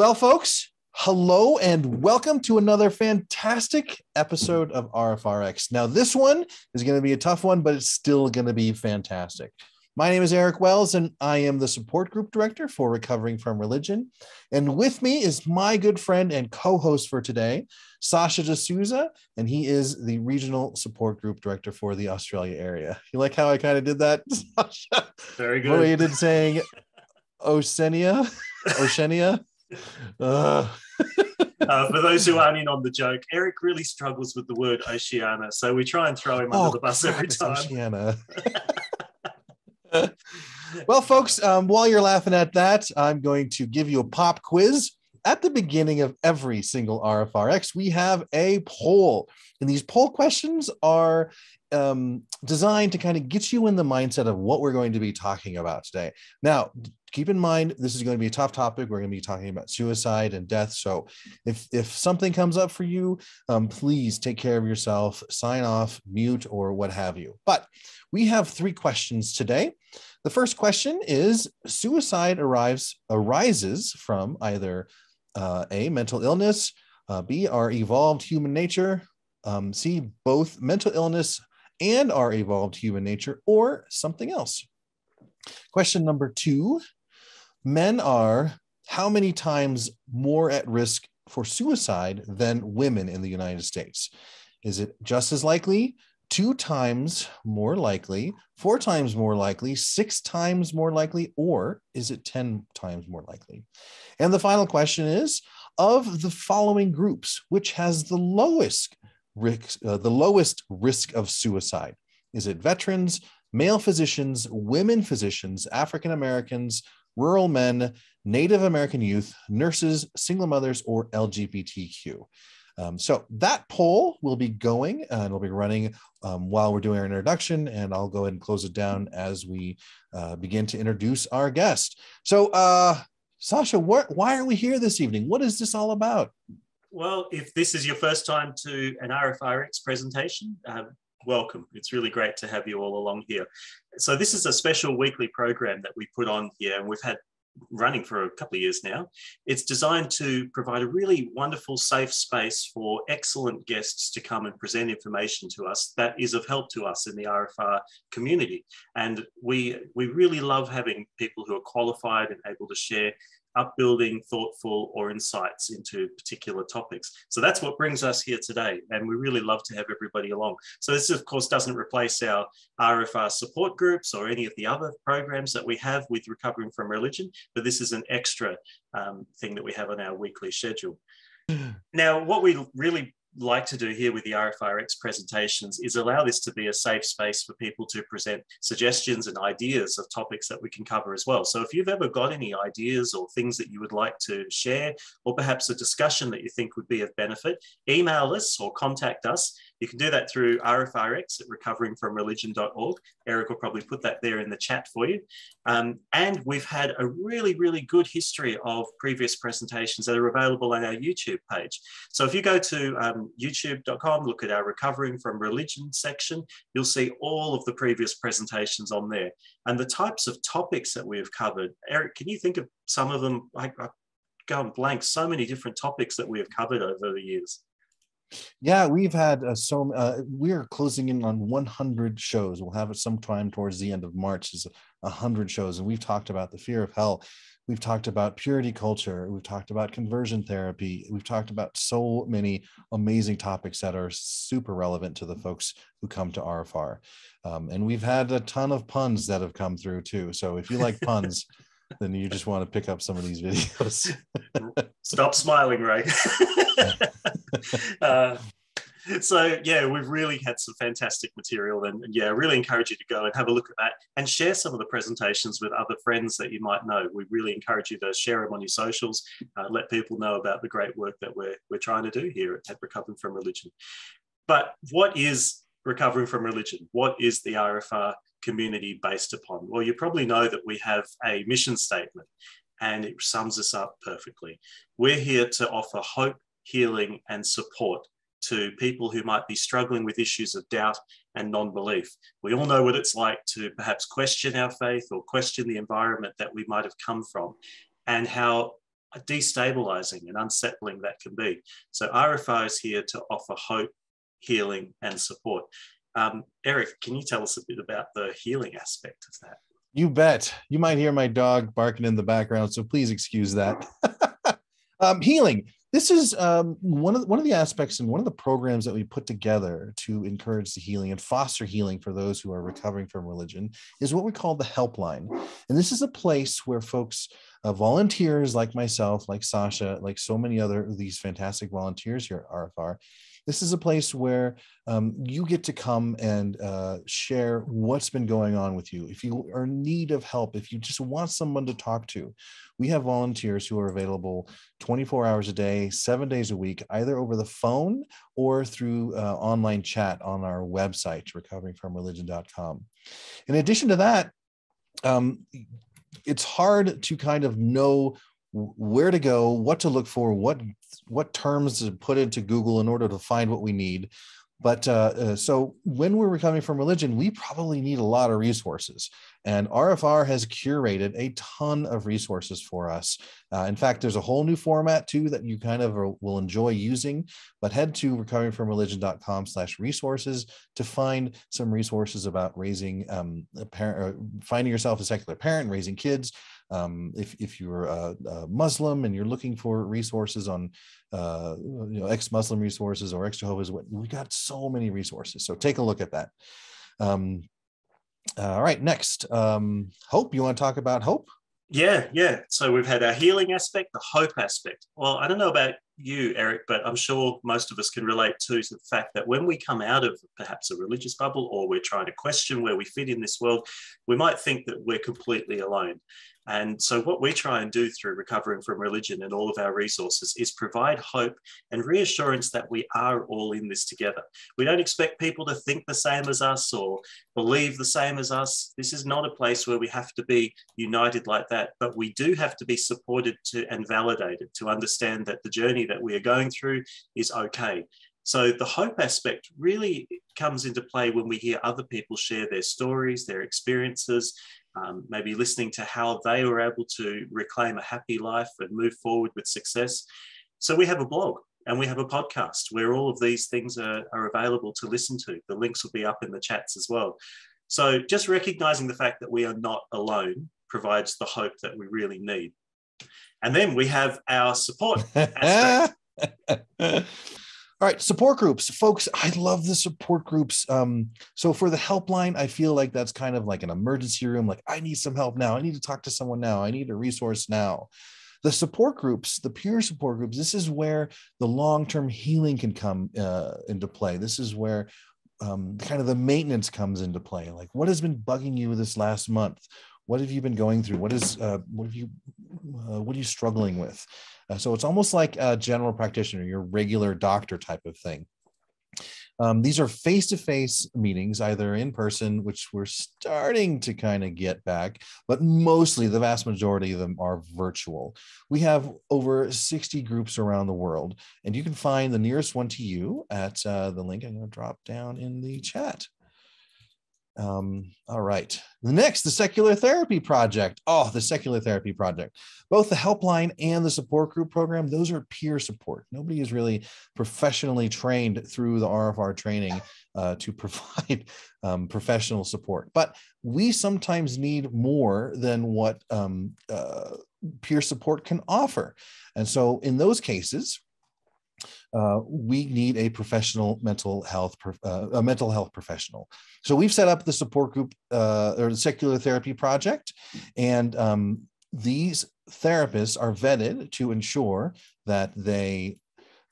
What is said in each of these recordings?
Well, folks, hello and welcome to another fantastic episode of RFRX. Now, this one is going to be a tough one, but it's still going to be fantastic. My name is Eric Wells, and I am the support group director for Recovering from Religion. And with me is my good friend and co host for today, Sasha D'Souza, and he is the regional support group director for the Australia area. You like how I kind of did that, Sasha? Very good. What you did saying Oceania? Oceania? Uh. uh, for those who aren't in on the joke, Eric really struggles with the word Oceania, so we try and throw him oh, under the bus every time. Oceania. well, folks, um, while you're laughing at that, I'm going to give you a pop quiz. At the beginning of every single RFRX, we have a poll. And these poll questions are um, designed to kind of get you in the mindset of what we're going to be talking about today. Now, keep in mind this is going to be a tough topic. We're going to be talking about suicide and death. So, if if something comes up for you, um, please take care of yourself. Sign off, mute, or what have you. But we have three questions today. The first question is: Suicide arrives arises from either uh, a mental illness, uh, B our evolved human nature, um, C both mental illness and our evolved human nature, or something else. Question number two men are how many times more at risk for suicide than women in the United States? Is it just as likely, two times more likely, four times more likely, six times more likely, or is it 10 times more likely? And the final question is of the following groups, which has the lowest risk, uh, the lowest risk of suicide? Is it veterans, male physicians, women physicians, African Americans, rural men, Native American youth, nurses, single mothers, or LGBTQ. Um, so that poll will be going and it'll be running um, while we're doing our introduction, and I'll go ahead and close it down as we uh, begin to introduce our guest. So, uh, Sasha, why are we here this evening? What is this all about? Well, if this is your first time to an RFRX presentation, uh, welcome. It's really great to have you all along here. So this is a special weekly program that we put on here and we've had running for a couple of years now. It's designed to provide a really wonderful, safe space for excellent guests to come and present information to us that is of help to us in the RFR community. And we, we really love having people who are qualified and able to share upbuilding, thoughtful, or insights into particular topics. So that's what brings us here today. And we really love to have everybody along. So this, of course, doesn't replace our RFR support groups or any of the other programs that we have with Recovering from Religion, but this is an extra um, thing that we have on our weekly schedule. Now, what we really like to do here with the RFRX presentations is allow this to be a safe space for people to present suggestions and ideas of topics that we can cover as well. So if you've ever got any ideas or things that you would like to share, or perhaps a discussion that you think would be of benefit, email us or contact us you can do that through RFRX at recoveringfromreligion.org. Eric will probably put that there in the chat for you. Um, and we've had a really, really good history of previous presentations that are available on our YouTube page. So if you go to um, youtube.com, look at our Recovering from Religion section, you'll see all of the previous presentations on there. And the types of topics that we have covered. Eric, can you think of some of them? I, I've gone blank, so many different topics that we have covered over the years. Yeah, we've had uh, so uh, we're closing in on 100 shows. We'll have it sometime towards the end of March. Is 100 shows, and we've talked about the fear of hell. We've talked about purity culture. We've talked about conversion therapy. We've talked about so many amazing topics that are super relevant to the folks who come to RFR. Um, and we've had a ton of puns that have come through too. So if you like puns, then you just want to pick up some of these videos. Stop smiling, Ray. uh, so yeah, we've really had some fantastic material, and, and yeah, I really encourage you to go and have a look at that and share some of the presentations with other friends that you might know. We really encourage you to share them on your socials, uh, let people know about the great work that we're we're trying to do here at, at Recovering from Religion. But what is recovering from religion? What is the RFR community based upon? Well, you probably know that we have a mission statement and it sums us up perfectly. We're here to offer hope, healing, and support to people who might be struggling with issues of doubt and non belief. We all know what it's like to perhaps question our faith or question the environment that we might have come from, and how destabilizing and unsettling that can be. So RFR is here to offer hope, healing, and support. Um, Eric, can you tell us a bit about the healing aspect of that? You bet. You might hear my dog barking in the background, so please excuse that. um, healing. This is um, one of the, one of the aspects and one of the programs that we put together to encourage the healing and foster healing for those who are recovering from religion is what we call the helpline. And this is a place where folks, uh, volunteers like myself, like Sasha, like so many other these fantastic volunteers here at RFR, this is a place where um, you get to come and uh, share what's been going on with you. If you are in need of help, if you just want someone to talk to, we have volunteers who are available 24 hours a day, seven days a week, either over the phone or through uh, online chat on our website, recoveringfromreligion.com. In addition to that, um, it's hard to kind of know where to go, what to look for, what what terms to put into Google in order to find what we need. But uh, uh, so when we're recovering from religion, we probably need a lot of resources. And RFR has curated a ton of resources for us. Uh, in fact, there's a whole new format too that you kind of will enjoy using. But head to recoveringfromreligion.com slash resources to find some resources about raising um, a parent, uh, finding yourself a secular parent, raising kids, um, if, if you're a, a, Muslim and you're looking for resources on, uh, you know, ex-Muslim resources or ex-Jehovah's, we got so many resources. So take a look at that. Um, all right, next, um, Hope. You want to talk about Hope? Yeah, yeah. So we've had our healing aspect, the hope aspect. Well, I don't know about you, Eric, but I'm sure most of us can relate to the fact that when we come out of perhaps a religious bubble or we're trying to question where we fit in this world, we might think that we're completely alone. And so, what we try and do through recovering from religion and all of our resources is provide hope and reassurance that we are all in this together. We don't expect people to think the same as us or believe the same as us. This is not a place where we have to be united like that, but we do have to be supported to and validated to understand that the journey that we are going through is okay. So the hope aspect really comes into play when we hear other people share their stories, their experiences, um, maybe listening to how they were able to reclaim a happy life and move forward with success. So we have a blog and we have a podcast where all of these things are, are available to listen to. The links will be up in the chats as well. So just recognizing the fact that we are not alone provides the hope that we really need. And then we have our support aspect. All right, support groups, folks. I love the support groups. Um, so for the helpline, I feel like that's kind of like an emergency room. Like I need some help now. I need to talk to someone now. I need a resource now. The support groups, the peer support groups, this is where the long-term healing can come uh, into play. This is where um, kind of the maintenance comes into play. Like what has been bugging you this last month? What have you been going through? What is uh, what have you uh, what are you struggling with? Uh, so it's almost like a general practitioner, your regular doctor type of thing. Um, these are face to face meetings, either in person, which we're starting to kind of get back, but mostly the vast majority of them are virtual. We have over 60 groups around the world, and you can find the nearest one to you at uh, the link I'm going to drop down in the chat. Um, all right. The next, the Secular Therapy Project. Oh, the Secular Therapy Project. Both the helpline and the support group program, those are peer support. Nobody is really professionally trained through the RFR training uh, to provide um, professional support. But we sometimes need more than what um, uh, peer support can offer. And so in those cases, uh, we need a professional mental health, uh, a mental health professional. So we've set up the support group uh, or the secular therapy project, and um, these therapists are vetted to ensure that they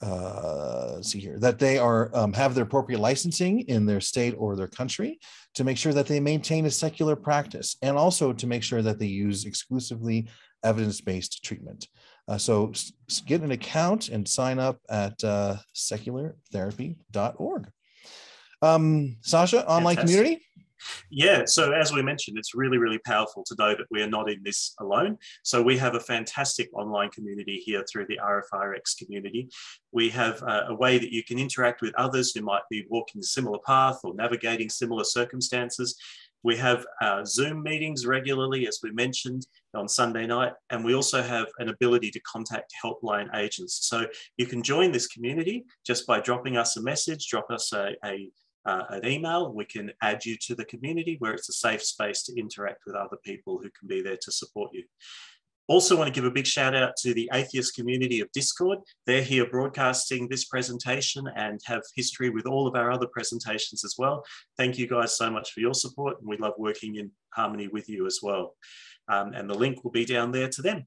uh, see here that they are um, have their appropriate licensing in their state or their country to make sure that they maintain a secular practice and also to make sure that they use exclusively evidence-based treatment uh, so get an account and sign up at uh, seculartherapy.org. Um, Sasha, online Fantastic. community? Yeah, so as we mentioned, it's really, really powerful to know that we are not in this alone. So we have a fantastic online community here through the RFRX community. We have uh, a way that you can interact with others who might be walking a similar path or navigating similar circumstances. We have uh, Zoom meetings regularly, as we mentioned, on Sunday night. And we also have an ability to contact helpline agents. So you can join this community just by dropping us a message, drop us a, a uh, an email. We can add you to the community where it's a safe space to interact with other people who can be there to support you. Also want to give a big shout out to the atheist community of Discord. They're here broadcasting this presentation and have history with all of our other presentations as well. Thank you guys so much for your support and we love working in harmony with you as well. Um, and the link will be down there to them.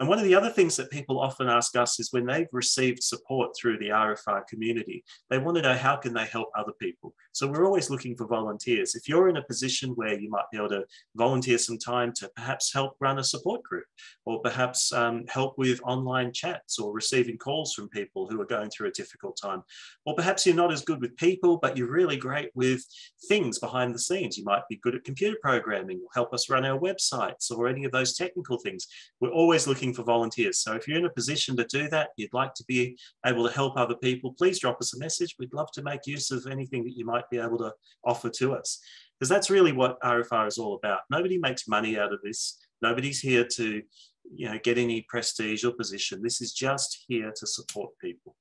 And one of the other things that people often ask us is when they've received support through the RFR community, they want to know how can they help other people. So we're always looking for volunteers. If you're in a position where you might be able to volunteer some time to perhaps help run a support group, or perhaps um, help with online chats or receiving calls from people who are going through a difficult time, or perhaps you're not as good with people, but you're really great with things behind the scenes. You might be good at computer programming, or help us run our websites, or any of those technical things. We're always looking for volunteers. So if you're in a position to do that, you'd like to be able to help other people, please drop us a message. We'd love to make use of anything that you might be able to offer to us. Because that's really what RFR is all about. Nobody makes money out of this. Nobody's here to you know, get any prestige or position. This is just here to support people.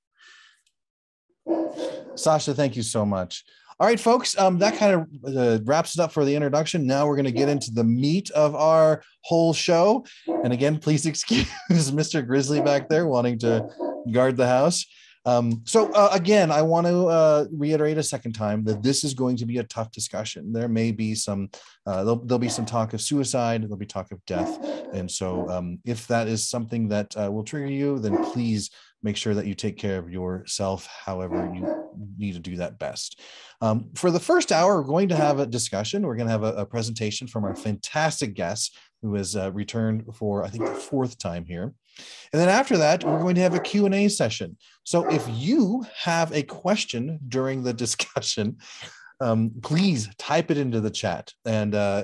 Sasha, thank you so much. All right, folks, um, that kind of uh, wraps it up for the introduction. Now we're going to get into the meat of our whole show. And again, please excuse Mr. Grizzly back there wanting to guard the house. Um, so uh, again, I want to uh, reiterate a second time that this is going to be a tough discussion. There may be some, uh, there'll, there'll, be some talk of suicide, there'll be talk of death, and so um, if that is something that uh, will trigger you, then please make sure that you take care of yourself however you need to do that best. Um, for the first hour, we're going to have a discussion. We're going to have a, a presentation from our fantastic guest who has uh, returned for, I think, the fourth time here. And then after that, we're going to have a Q&A session. So if you have a question during the discussion, um, please type it into the chat. And uh,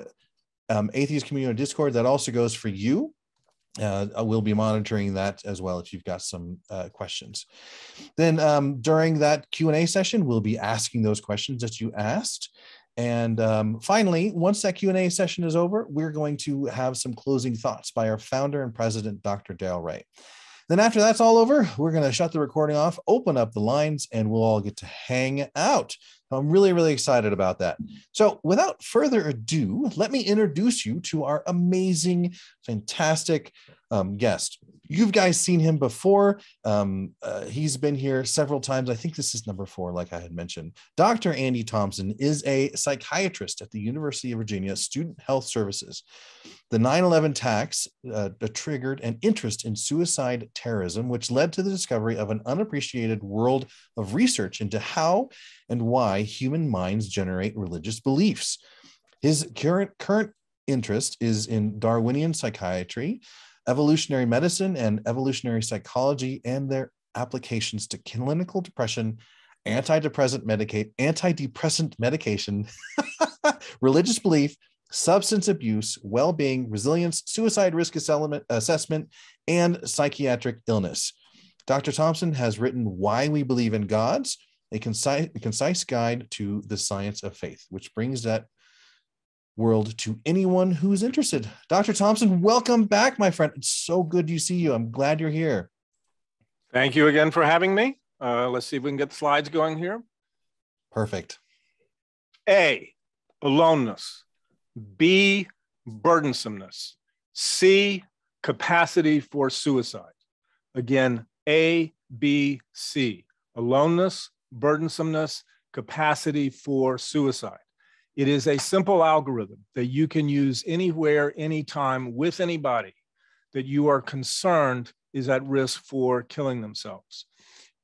um, Atheist Community Discord, that also goes for you uh, we'll be monitoring that as well if you've got some uh, questions. Then um, during that q&a session we'll be asking those questions that you asked. And um, finally once that q&a session is over we're going to have some closing thoughts by our founder and president dr Darrel Ray then after that's all over we're going to shut the recording off open up the lines and we'll all get to hang out I'm really, really excited about that. So, without further ado, let me introduce you to our amazing, fantastic um, guest. You've guys seen him before. Um, uh, he's been here several times. I think this is number four, like I had mentioned. Dr. Andy Thomson is a psychiatrist at the University of Virginia Student Health Services. The 9 11 attacks uh, triggered an interest in suicide terrorism, which led to the discovery of an unappreciated world of research into how and why human minds generate religious beliefs. His current, current interest is in Darwinian psychiatry, evolutionary medicine, and evolutionary psychology and their applications to clinical depression, antidepressant medicate, antidepressant medication, religious belief, substance abuse, well-being, resilience, suicide risk assessment, and psychiatric illness. Dr. Thomson has written Why We Believe in Gods, a concise, a concise guide to the science of faith, which brings that world to anyone who's interested. Dr. Thomson, welcome back, my friend. It's so good to see you. I'm glad you're here. Thank you again for having me. Uh, let's see if we can get the slides going here. Perfect. A, aloneness. B, burdensomeness. C, capacity for suicide. Again, A, B, C. Aloneness, burdensomeness, capacity for suicide. It is a simple algorithm that you can use anywhere, anytime, with anybody that you are concerned is at risk for killing themselves.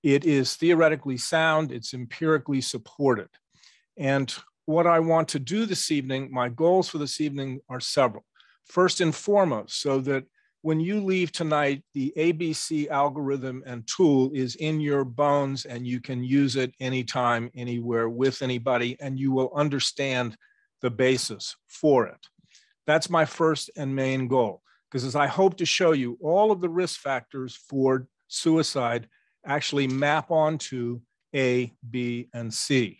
It is theoretically sound, it's empirically supported. And what I want to do this evening, my goals for this evening are several. First and foremost, so that when you leave tonight, the ABC algorithm and tool is in your bones and you can use it anytime, anywhere with anybody, and you will understand the basis for it. That's my first and main goal, because as I hope to show you, all of the risk factors for suicide actually map onto A, B, and C.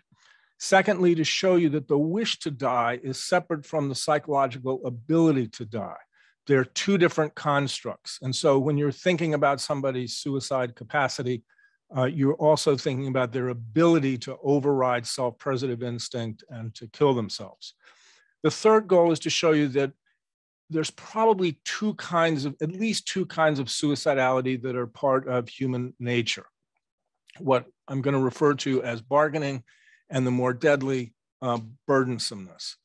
Secondly, to show you that the wish to die is separate from the psychological ability to die they're two different constructs. And so when you're thinking about somebody's suicide capacity, uh, you're also thinking about their ability to override self-preservative instinct and to kill themselves. The third goal is to show you that there's probably two kinds of, at least two kinds of suicidality that are part of human nature. What I'm going to refer to as bargaining and the more deadly uh, burdensomeness.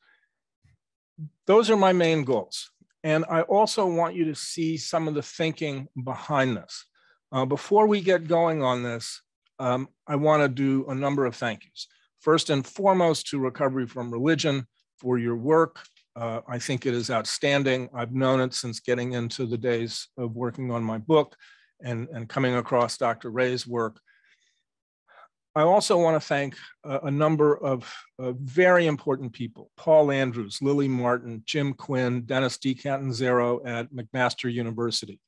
Those are my main goals. And I also want you to see some of the thinking behind this. Uh, before we get going on this, um, I want to do a number of thank yous. First and foremost to Recovery from Religion for your work. Uh, I think it is outstanding. I've known it since getting into the days of working on my book and, and coming across Dr. Ray's work. I also want to thank a, a number of uh, very important people, Paul Andrews, Lily Martin, Jim Quinn, Denys deCatanzaro at McMaster University,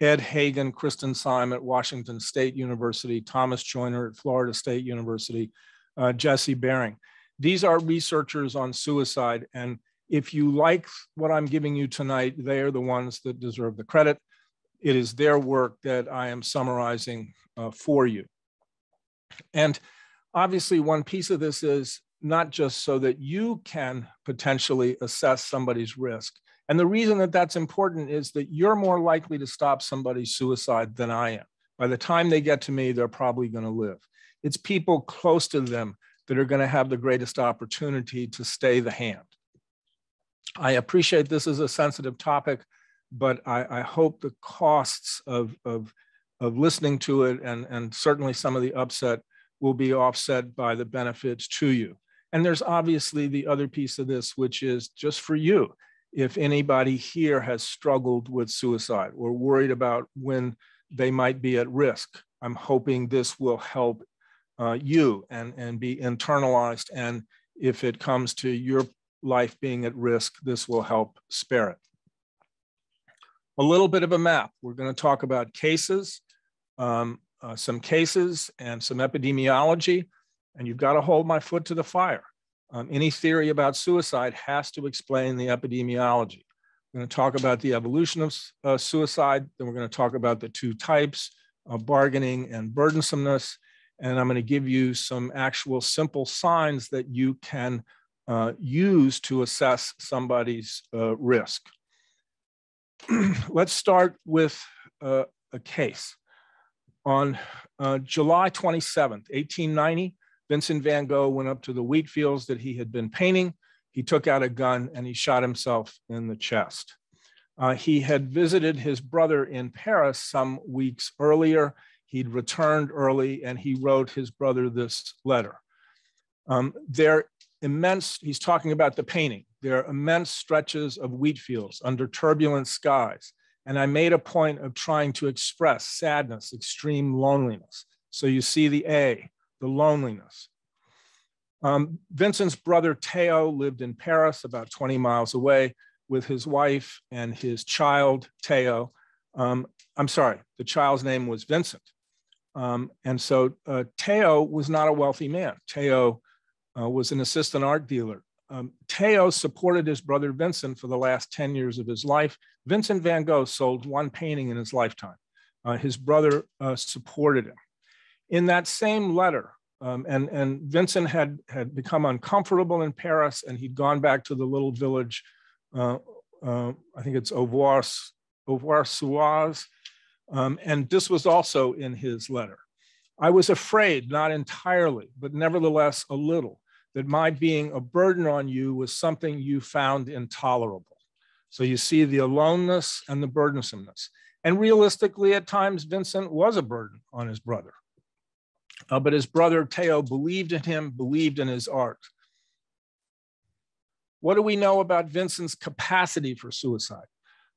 Ed Hagen, Kristen Syme at Washington State University, Thomas Joiner at Florida State University, uh, Jesse Bering. These are researchers on suicide. And if you like what I'm giving you tonight, they are the ones that deserve the credit. It is their work that I am summarizing uh, for you. And obviously, one piece of this is not just so that you can potentially assess somebody's risk, and the reason that that's important is that you're more likely to stop somebody's suicide than I am. By the time they get to me, they're probably going to live. It's people close to them that are going to have the greatest opportunity to stay the hand. I appreciate this is a sensitive topic, but I, I hope the costs of, of, of listening to it and, and certainly some of the upset will be offset by the benefits to you. And there's obviously the other piece of this, which is just for you if anybody here has struggled with suicide or worried about when they might be at risk. I'm hoping this will help uh, you and, and be internalized. And if it comes to your life being at risk, this will help spare it. A little bit of a map. We're going to talk about cases, um, uh, some cases, and some epidemiology. And you've got to hold my foot to the fire. Um, any theory about suicide has to explain the epidemiology. We're going to talk about the evolution of uh, suicide. Then we're going to talk about the two types of bargaining and burdensomeness. And I'm going to give you some actual simple signs that you can uh, use to assess somebody's uh, risk. Let's start with uh, a case. On uh, July 27th, 1890, Vincent van Gogh went up to the wheat fields that he had been painting. He took out a gun and he shot himself in the chest. Uh, he had visited his brother in Paris some weeks earlier. He'd returned early and he wrote his brother this letter. Um, they're immense, he's talking about the painting. There are immense stretches of wheat fields under turbulent skies. And I made a point of trying to express sadness, extreme loneliness. So you see the A, the loneliness. Um, Vincent's brother Theo lived in Paris, about 20 miles away, with his wife and his child, Theo. Um, I'm sorry, the child's name was Vincent. Um, and so uh, Theo was not a wealthy man. Theo uh, was an assistant art dealer. Um, Theo supported his brother Vincent for the last 10 years of his life. Vincent van Gogh sold one painting in his lifetime. Uh, his brother uh, supported him in that same letter, um, and, and Vincent had, had become uncomfortable in Paris and he'd gone back to the little village, uh, uh, I think it's Auvers, Auvers um, and this was also in his letter. I was afraid, not entirely, but nevertheless a little, that my being a burden on you was something you found intolerable. So you see the aloneness and the burdensomeness. And realistically, at times, Vincent was a burden on his brother. Uh, but his brother Theo believed in him, believed in his art. What do we know about Vincent's capacity for suicide?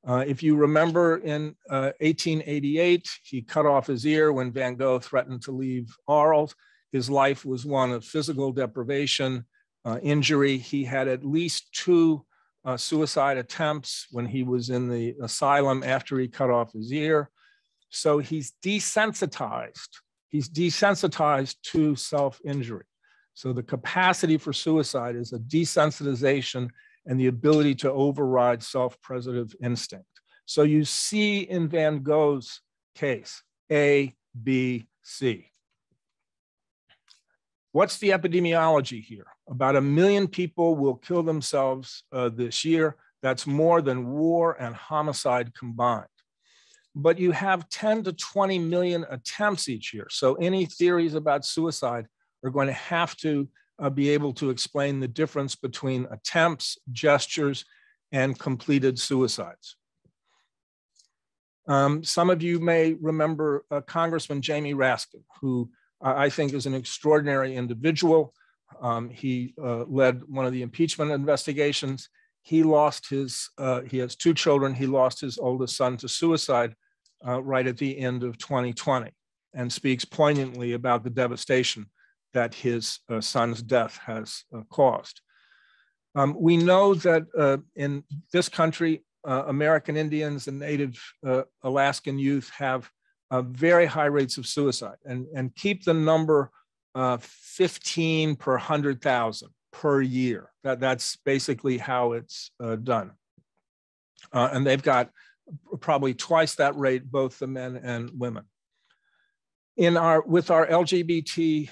Uh, if you remember in uh, 1888, he cut off his ear when Van Gogh threatened to leave Arles. His life was one of physical deprivation, uh, injury. He had at least two uh, suicide attempts when he was in the asylum after he cut off his ear. So he's desensitized he's desensitized to self injury. So the capacity for suicide is a desensitization and the ability to override self preservative instinct. So you see in Van Gogh's case, A, B, C. What's the epidemiology here? About a million people will kill themselves uh, this year. That's more than war and homicide combined. But you have 10 to 20 million attempts each year. So any theories about suicide are going to have to uh, be able to explain the difference between attempts, gestures, and completed suicides. Um, some of you may remember uh, Congressman Jamie Raskin, who I think is an extraordinary individual. Um, he uh, led one of the impeachment investigations. He lost his, uh, he has two children. He lost his oldest son to suicide uh, right at the end of 2020 and speaks poignantly about the devastation that his uh, son's death has uh, caused. Um, we know that uh, in this country, American Indians and Native Alaskan youth have uh, very high rates of suicide and, and keep the number uh, 15 per 100,000 per year. That, that's basically how it's uh, done. Uh, and they've got probably twice that rate, both the men and women. In our, with our LGBTQ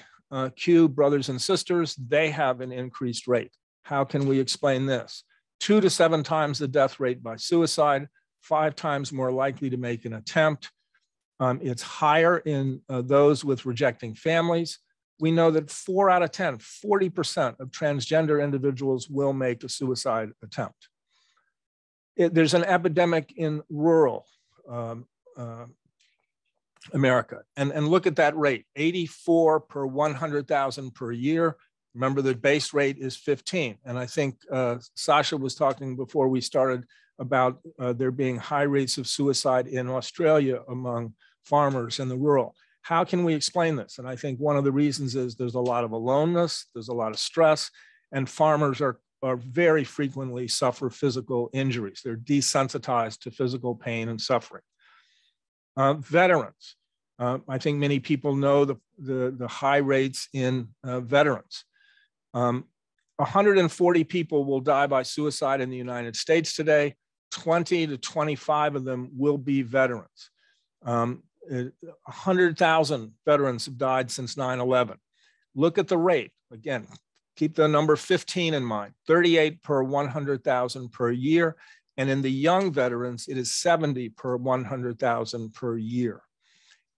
brothers and sisters, they have an increased rate. How can we explain this? Two to seven times the death rate by suicide, five times more likely to make an attempt, um, it's higher in uh, those with rejecting families. We know that four out of 10, 40% of transgender individuals will make a suicide attempt. It, there's an epidemic in rural um, uh, America. And, and look at that rate 84 per 100,000 per year. Remember, the base rate is 15. And I think uh, Sasha was talking before we started about uh, there being high rates of suicide in Australia among farmers in the rural. How can we explain this? And I think one of the reasons is there's a lot of aloneness, there's a lot of stress, and farmers are, are very frequently suffer physical injuries. They're desensitized to physical pain and suffering. Uh, veterans. Uh, I think many people know the, the, the high rates in uh, veterans. Um, 140 people will die by suicide in the United States today. 20 to 25 of them will be veterans. Um, 100,000 veterans have died since 9 11. Look at the rate. Again, keep the number 15 in mind 38 per 100,000 per year. And in the young veterans, it is 70 per 100,000 per year.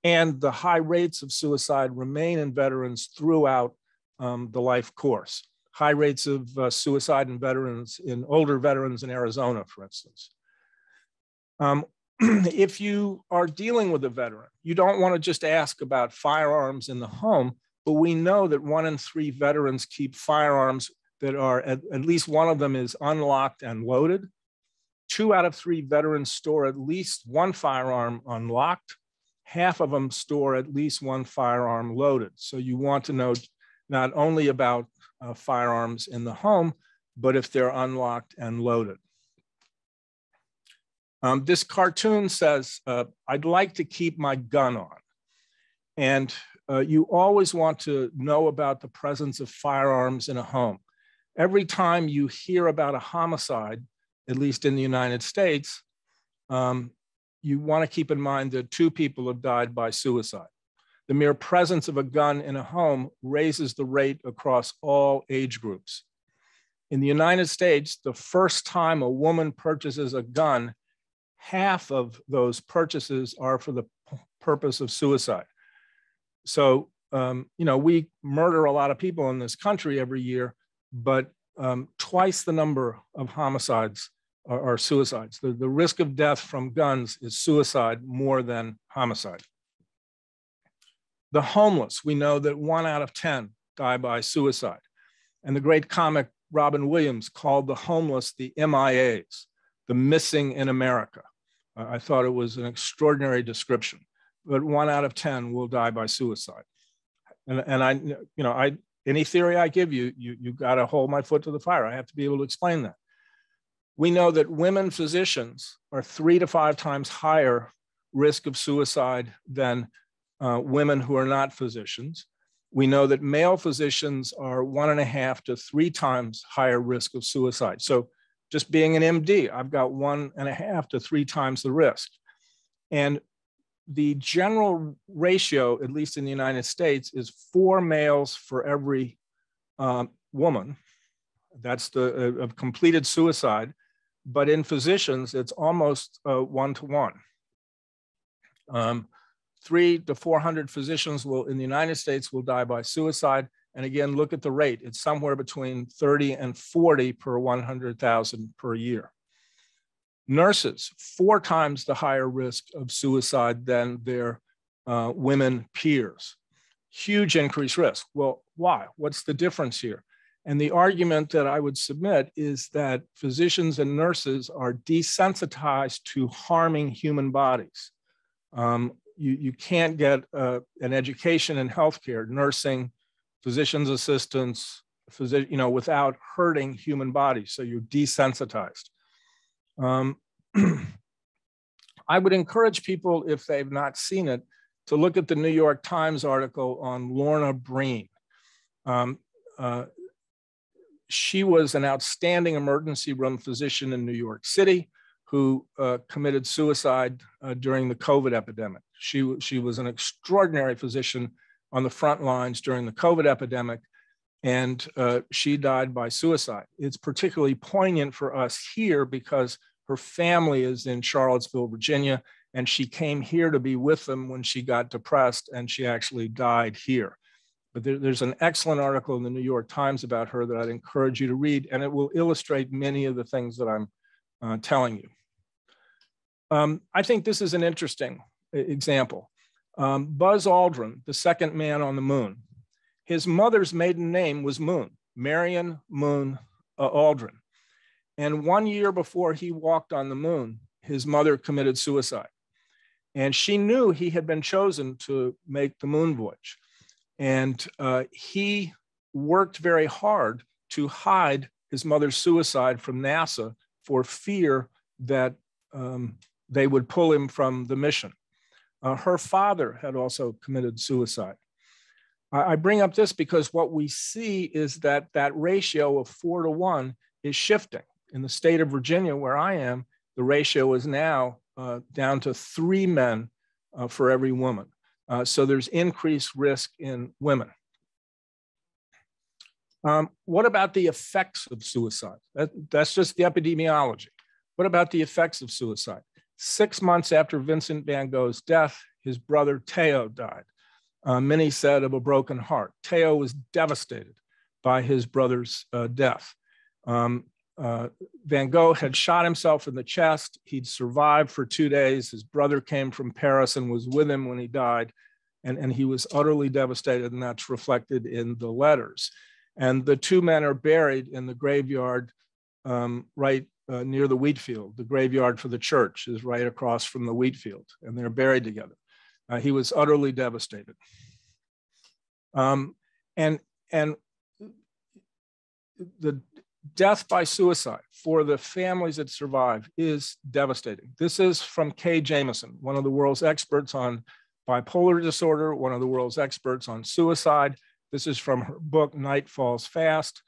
And the high rates of suicide remain in veterans throughout um, the life course. High rates of uh, suicide in veterans, in older veterans in Arizona, for instance. Um, if you are dealing with a veteran, you don't want to just ask about firearms in the home, but we know that one in three veterans keep firearms that are at, at least one of them is unlocked and loaded. Two out of three veterans store at least one firearm unlocked. Half of them store at least one firearm loaded. So you want to know not only about uh, firearms in the home, but if they're unlocked and loaded. Um, this cartoon says, uh, I'd like to keep my gun on. And uh, you always want to know about the presence of firearms in a home. Every time you hear about a homicide, at least in the United States, um, you want to keep in mind that two people have died by suicide. The mere presence of a gun in a home raises the rate across all age groups. In the United States, the first time a woman purchases a gun half of those purchases are for the purpose of suicide. So, um, you know, we murder a lot of people in this country every year, but um, twice the number of homicides are, are suicides. The, the risk of death from guns is suicide more than homicide. The homeless, we know that one out of 10 die by suicide. And the great comic Robin Williams called the homeless the MIAs, the missing in America. Uh, I thought it was an extraordinary description, but one out of 10 will die by suicide. And, and I, you know, I, any theory I give you, you, you got to hold my foot to the fire. I have to be able to explain that. We know that women physicians are three to five times higher risk of suicide than uh, women who are not physicians. We know that male physicians are one and a half to three times higher risk of suicide. So just being an MD, I've got one and a half to three times the risk. And the general ratio, at least in the United States, is four males for every um, woman. That's the uh, of completed suicide. But in physicians, it's almost uh, one to one. Um, three to 400 physicians will in the United States will die by suicide. And again, look at the rate. It's somewhere between 30 and 40 per 100,000 per year. Nurses, four times the higher risk of suicide than their uh, women peers. Huge increased risk. Well, why? What's the difference here? And the argument that I would submit is that physicians and nurses are desensitized to harming human bodies. Um, you, you can't get uh, an education in healthcare, nursing, physician's assistants, you know, without hurting human bodies. So you're desensitized. Um, I would encourage people, if they've not seen it, to look at the New York Times article on Lorna Breen. Um, uh, she was an outstanding emergency room physician in New York City who uh, committed suicide uh, during the COVID epidemic. She, she was an extraordinary physician on the front lines during the COVID epidemic, and uh, she died by suicide. It's particularly poignant for us here because her family is in Charlottesville, Virginia, and she came here to be with them when she got depressed, and she actually died here. But there, there's an excellent article in the New York Times about her that I'd encourage you to read, and it will illustrate many of the things that I'm uh, telling you. Um, I think this is an interesting example. Um, Buzz Aldrin, the second man on the moon, his mother's maiden name was Moon, Marion Moon uh, Aldrin. And one year before he walked on the moon, his mother committed suicide. And she knew he had been chosen to make the moon voyage. And uh, he worked very hard to hide his mother's suicide from NASA for fear that um, they would pull him from the mission. Uh, her father had also committed suicide. I, I bring up this because what we see is that that ratio of four to one is shifting. In the state of Virginia, where I am, the ratio is now uh, down to three men uh, for every woman. Uh, so there's increased risk in women. Um, what about the effects of suicide? That, that's just the epidemiology. What about the effects of suicide? Six months after Vincent van Gogh's death, his brother Theo died. Uh, many said of a broken heart. Theo was devastated by his brother's uh, death. Um, uh, van Gogh had shot himself in the chest. He'd survived for two days. His brother came from Paris and was with him when he died. And, and he was utterly devastated, and that's reflected in the letters. And the two men are buried in the graveyard um, right uh, near the wheat field. The graveyard for the church is right across from the wheat field, and they're buried together. Uh, he was utterly devastated. Um, and, and the death by suicide for the families that survive is devastating. This is from Kay Jamison, one of the world's experts on bipolar disorder, one of the world's experts on suicide. This is from her book, Night Falls Fast.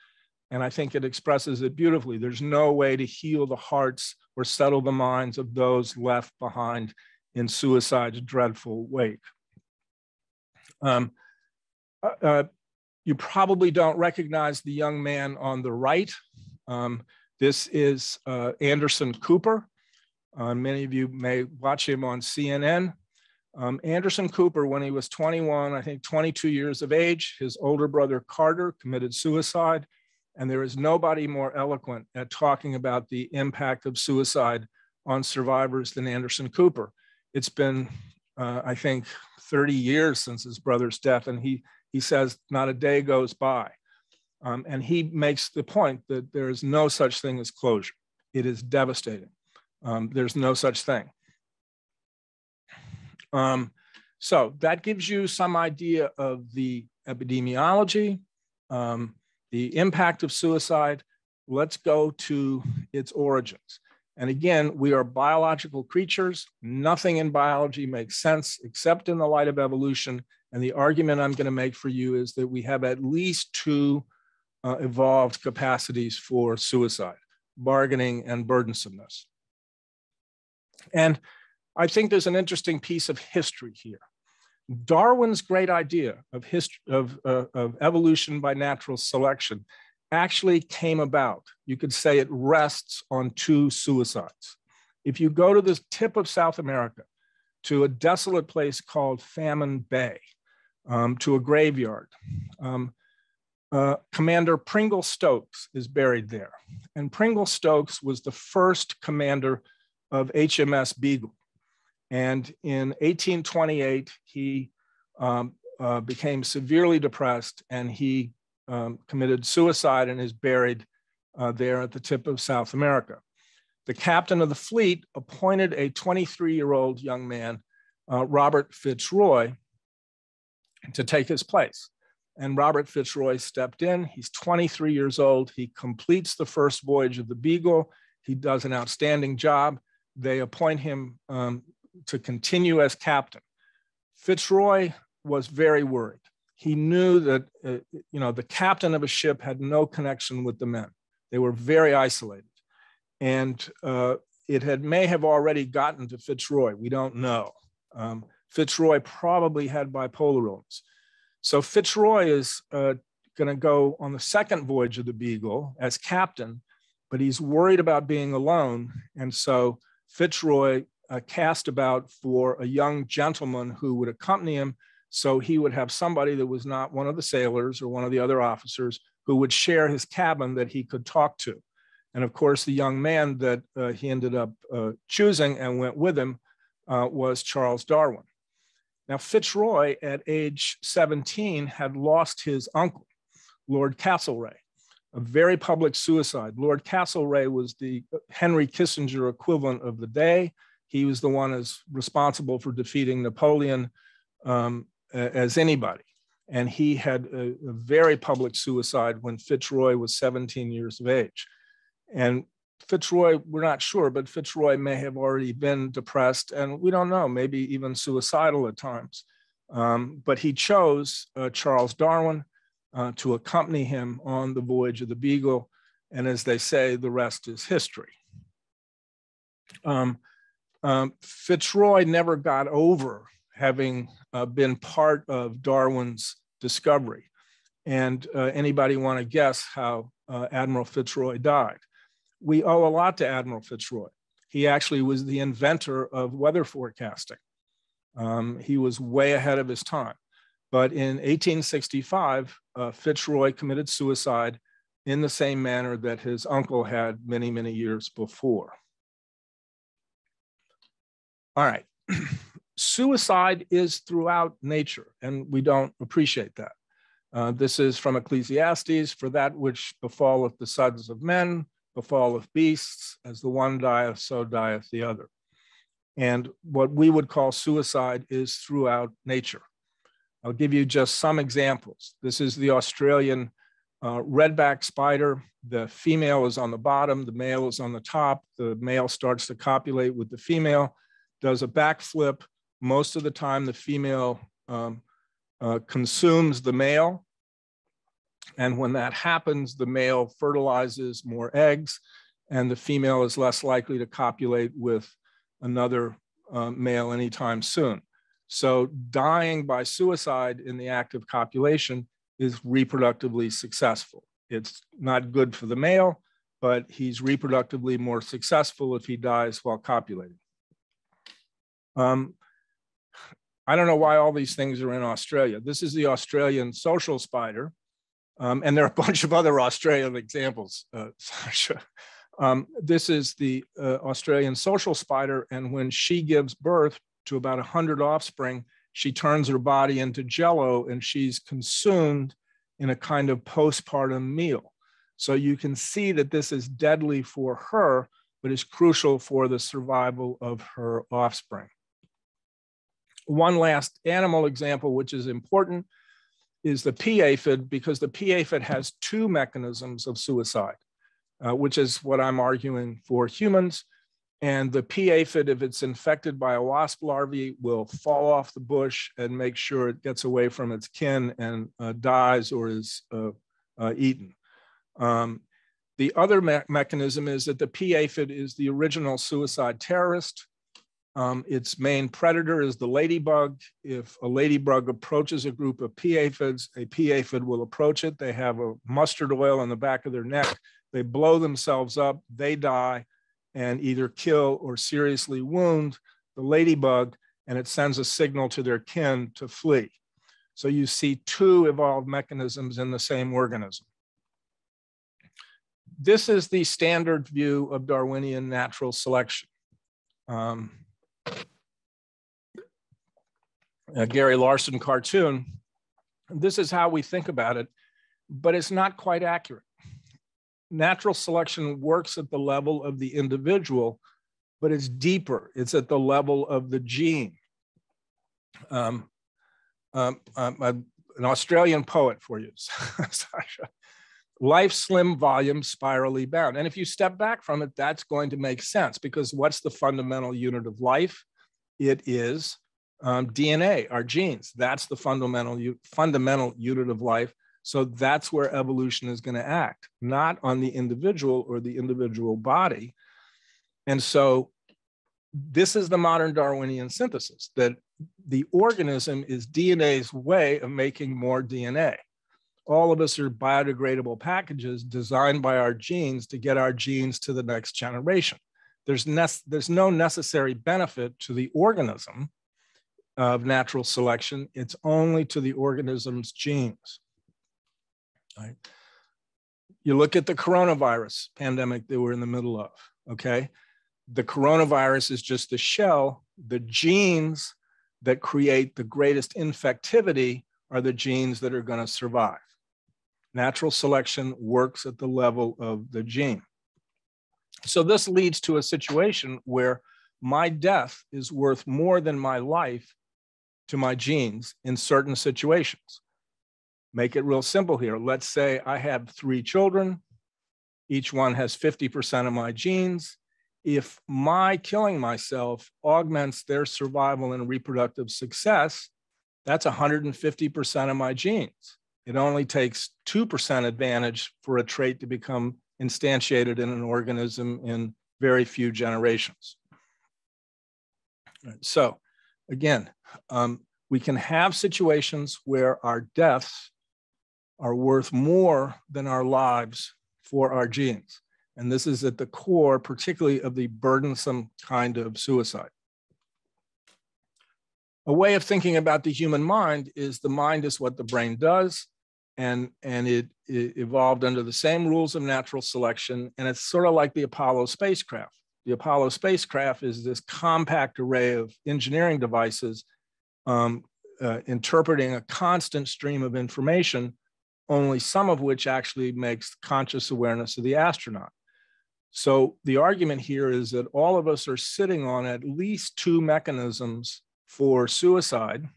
And I think it expresses it beautifully. There's no way to heal the hearts or settle the minds of those left behind in suicide's dreadful wake. Um, uh, uh, you probably don't recognize the young man on the right. Um, this is uh, Anderson Cooper. Uh, many of you may watch him on CNN. Um, Anderson Cooper, when he was 21, I think 22 years of age, his older brother Carter committed suicide. And there is nobody more eloquent at talking about the impact of suicide on survivors than Anderson Cooper. It's been, uh, I think, 30 years since his brother's death, and he, he says not a day goes by. Um, and he makes the point that there is no such thing as closure. It is devastating. Um, there's no such thing. Um, so that gives you some idea of the epidemiology. Um, the impact of suicide, let's go to its origins. And again, we are biological creatures. Nothing in biology makes sense except in the light of evolution. And the argument I'm going to make for you is that we have at least two uh, evolved capacities for suicide. bargaining, and burdensomeness. And I think there's an interesting piece of history here. Darwin's great idea of, history, of, uh, of evolution by natural selection actually came about. You could say it rests on two suicides. If you go to the tip of South America, to a desolate place called Famine Bay, um, to a graveyard, um, uh, Commander Pringle Stokes is buried there. And Pringle Stokes was the first commander of HMS Beagle. And in 1828, he um, uh, became severely depressed and he um, committed suicide and is buried uh, there at the tip of South America. The captain of the fleet appointed a 23 year old young man, uh, Robert Fitzroy, to take his place. And Robert Fitzroy stepped in. He's 23 years old. He completes the first voyage of the Beagle. He does an outstanding job. They appoint him um, to continue as captain. Fitzroy was very worried. He knew that uh, you know the captain of a ship had no connection with the men. They were very isolated, and uh, it had may have already gotten to Fitzroy. We don't know. Um, Fitzroy probably had bipolar illness. So Fitzroy is uh, going to go on the second voyage of the Beagle as captain, but he's worried about being alone. And so Fitzroy uh, cast about for a young gentleman who would accompany him. So he would have somebody that was not one of the sailors or one of the other officers who would share his cabin that he could talk to. And of course, the young man that uh, he ended up uh, choosing and went with him uh, was Charles Darwin. Now, Fitzroy, at age 17, had lost his uncle, Lord Castlereagh, a very public suicide. Lord Castlereagh was the Henry Kissinger equivalent of the day. He was the one as responsible for defeating Napoleon um, as anybody. And he had a, a very public suicide when Fitzroy was 17 years of age. And Fitzroy, we're not sure, but Fitzroy may have already been depressed, and we don't know, maybe even suicidal at times. Um, but he chose uh, Charles Darwin uh, to accompany him on the voyage of the Beagle. And as they say, the rest is history. Um, um, Fitzroy never got over having uh, been part of Darwin's discovery. And uh, anybody want to guess how uh, Admiral Fitzroy died? we owe a lot to Admiral Fitzroy. He actually was the inventor of weather forecasting. Um, he was way ahead of his time. But in 1865, uh, Fitzroy committed suicide in the same manner that his uncle had many, many years before. All right. suicide is throughout nature, and we don't appreciate that. Uh, this is from Ecclesiastes for that which befalleth the sons of men, befalleth beasts, as the one dieth, so dieth the other. And what we would call suicide is throughout nature. I'll give you just some examples. This is the Australian uh, redback spider. The female is on the bottom, the male is on the top. The male starts to copulate with the female, does a backflip. Most of the time, the female um, uh, consumes the male and when that happens, the male fertilizes more eggs and the female is less likely to copulate with another uh, male anytime soon. So dying by suicide in the act of copulation is reproductively successful. It's not good for the male, but he's reproductively more successful if he dies while copulating. Um, I don't know why all these things are in Australia. This is the Australian social spider. Um, and there are a bunch of other Australian examples, uh, Sasha. Um, this is the uh, Australian social spider, and when she gives birth to about 100 offspring, she turns her body into jello and she's consumed in a kind of postpartum meal. So you can see that this is deadly for her, but is crucial for the survival of her offspring. One last animal example, which is important, is the pea aphid because the pea aphid has two mechanisms of suicide, uh, which is what I'm arguing for humans. And the pea aphid, if it's infected by a wasp larvae, will fall off the bush and make sure it gets away from its kin and uh, dies or is uh, uh eaten. Um, The other me mechanism is that the pea aphid is the original suicide terrorist. Um, its main predator is the ladybug. If a ladybug approaches a group of pea aphids, a pea aphid will approach it. They have a mustard oil on the back of their neck. They blow themselves up, they die, and either kill or seriously wound the ladybug, and it sends a signal to their kin to flee. So you see two evolved mechanisms in the same organism. This is the standard view of Darwinian natural selection. Um, a Gary Larson cartoon. This is how we think about it, but it's not quite accurate. Natural selection works at the level of the individual, but it's deeper. It's at the level of the gene. Um, um, um, an Australian poet for you, Sasha. Life slim volume spirally bound. And if you step back from it, that's going to make sense because what's the fundamental unit of life? It is um, DNA, our genes. That's the fundamental, fundamental unit of life. So that's where evolution is going to act, not on the individual or the individual body. And so this is the modern Darwinian synthesis that the organism is DNA's way of making more DNA. All of us are biodegradable packages designed by our genes to get our genes to the next generation. There's, there's no necessary benefit to the organism of natural selection. It's only to the organism's genes. Right? You look at the coronavirus pandemic that we're in the middle of, okay? The coronavirus is just a shell. The genes that create the greatest infectivity are the genes that are going to survive. Natural selection works at the level of the gene. So this leads to a situation where my death is worth more than my life to my genes in certain situations. Make it real simple here. Let's say I have three children. Each one has 50% of my genes if my killing myself augments their survival and reproductive success, that's 150% of my genes. It only takes 2% advantage for a trait to become instantiated in an organism in very few generations. So, again, um, we can have situations where our deaths are worth more than our lives for our genes. And this is at the core, particularly of the burdensome kind of suicide. A way of thinking about the human mind is the mind is what the brain does, and, and it, it evolved under the same rules of natural selection. And it's sort of like the Apollo spacecraft. The Apollo spacecraft is this compact array of engineering devices um, uh, interpreting a constant stream of information, only some of which actually makes conscious awareness of the astronaut. So the argument here is that all of us are sitting on at least two mechanisms for suicide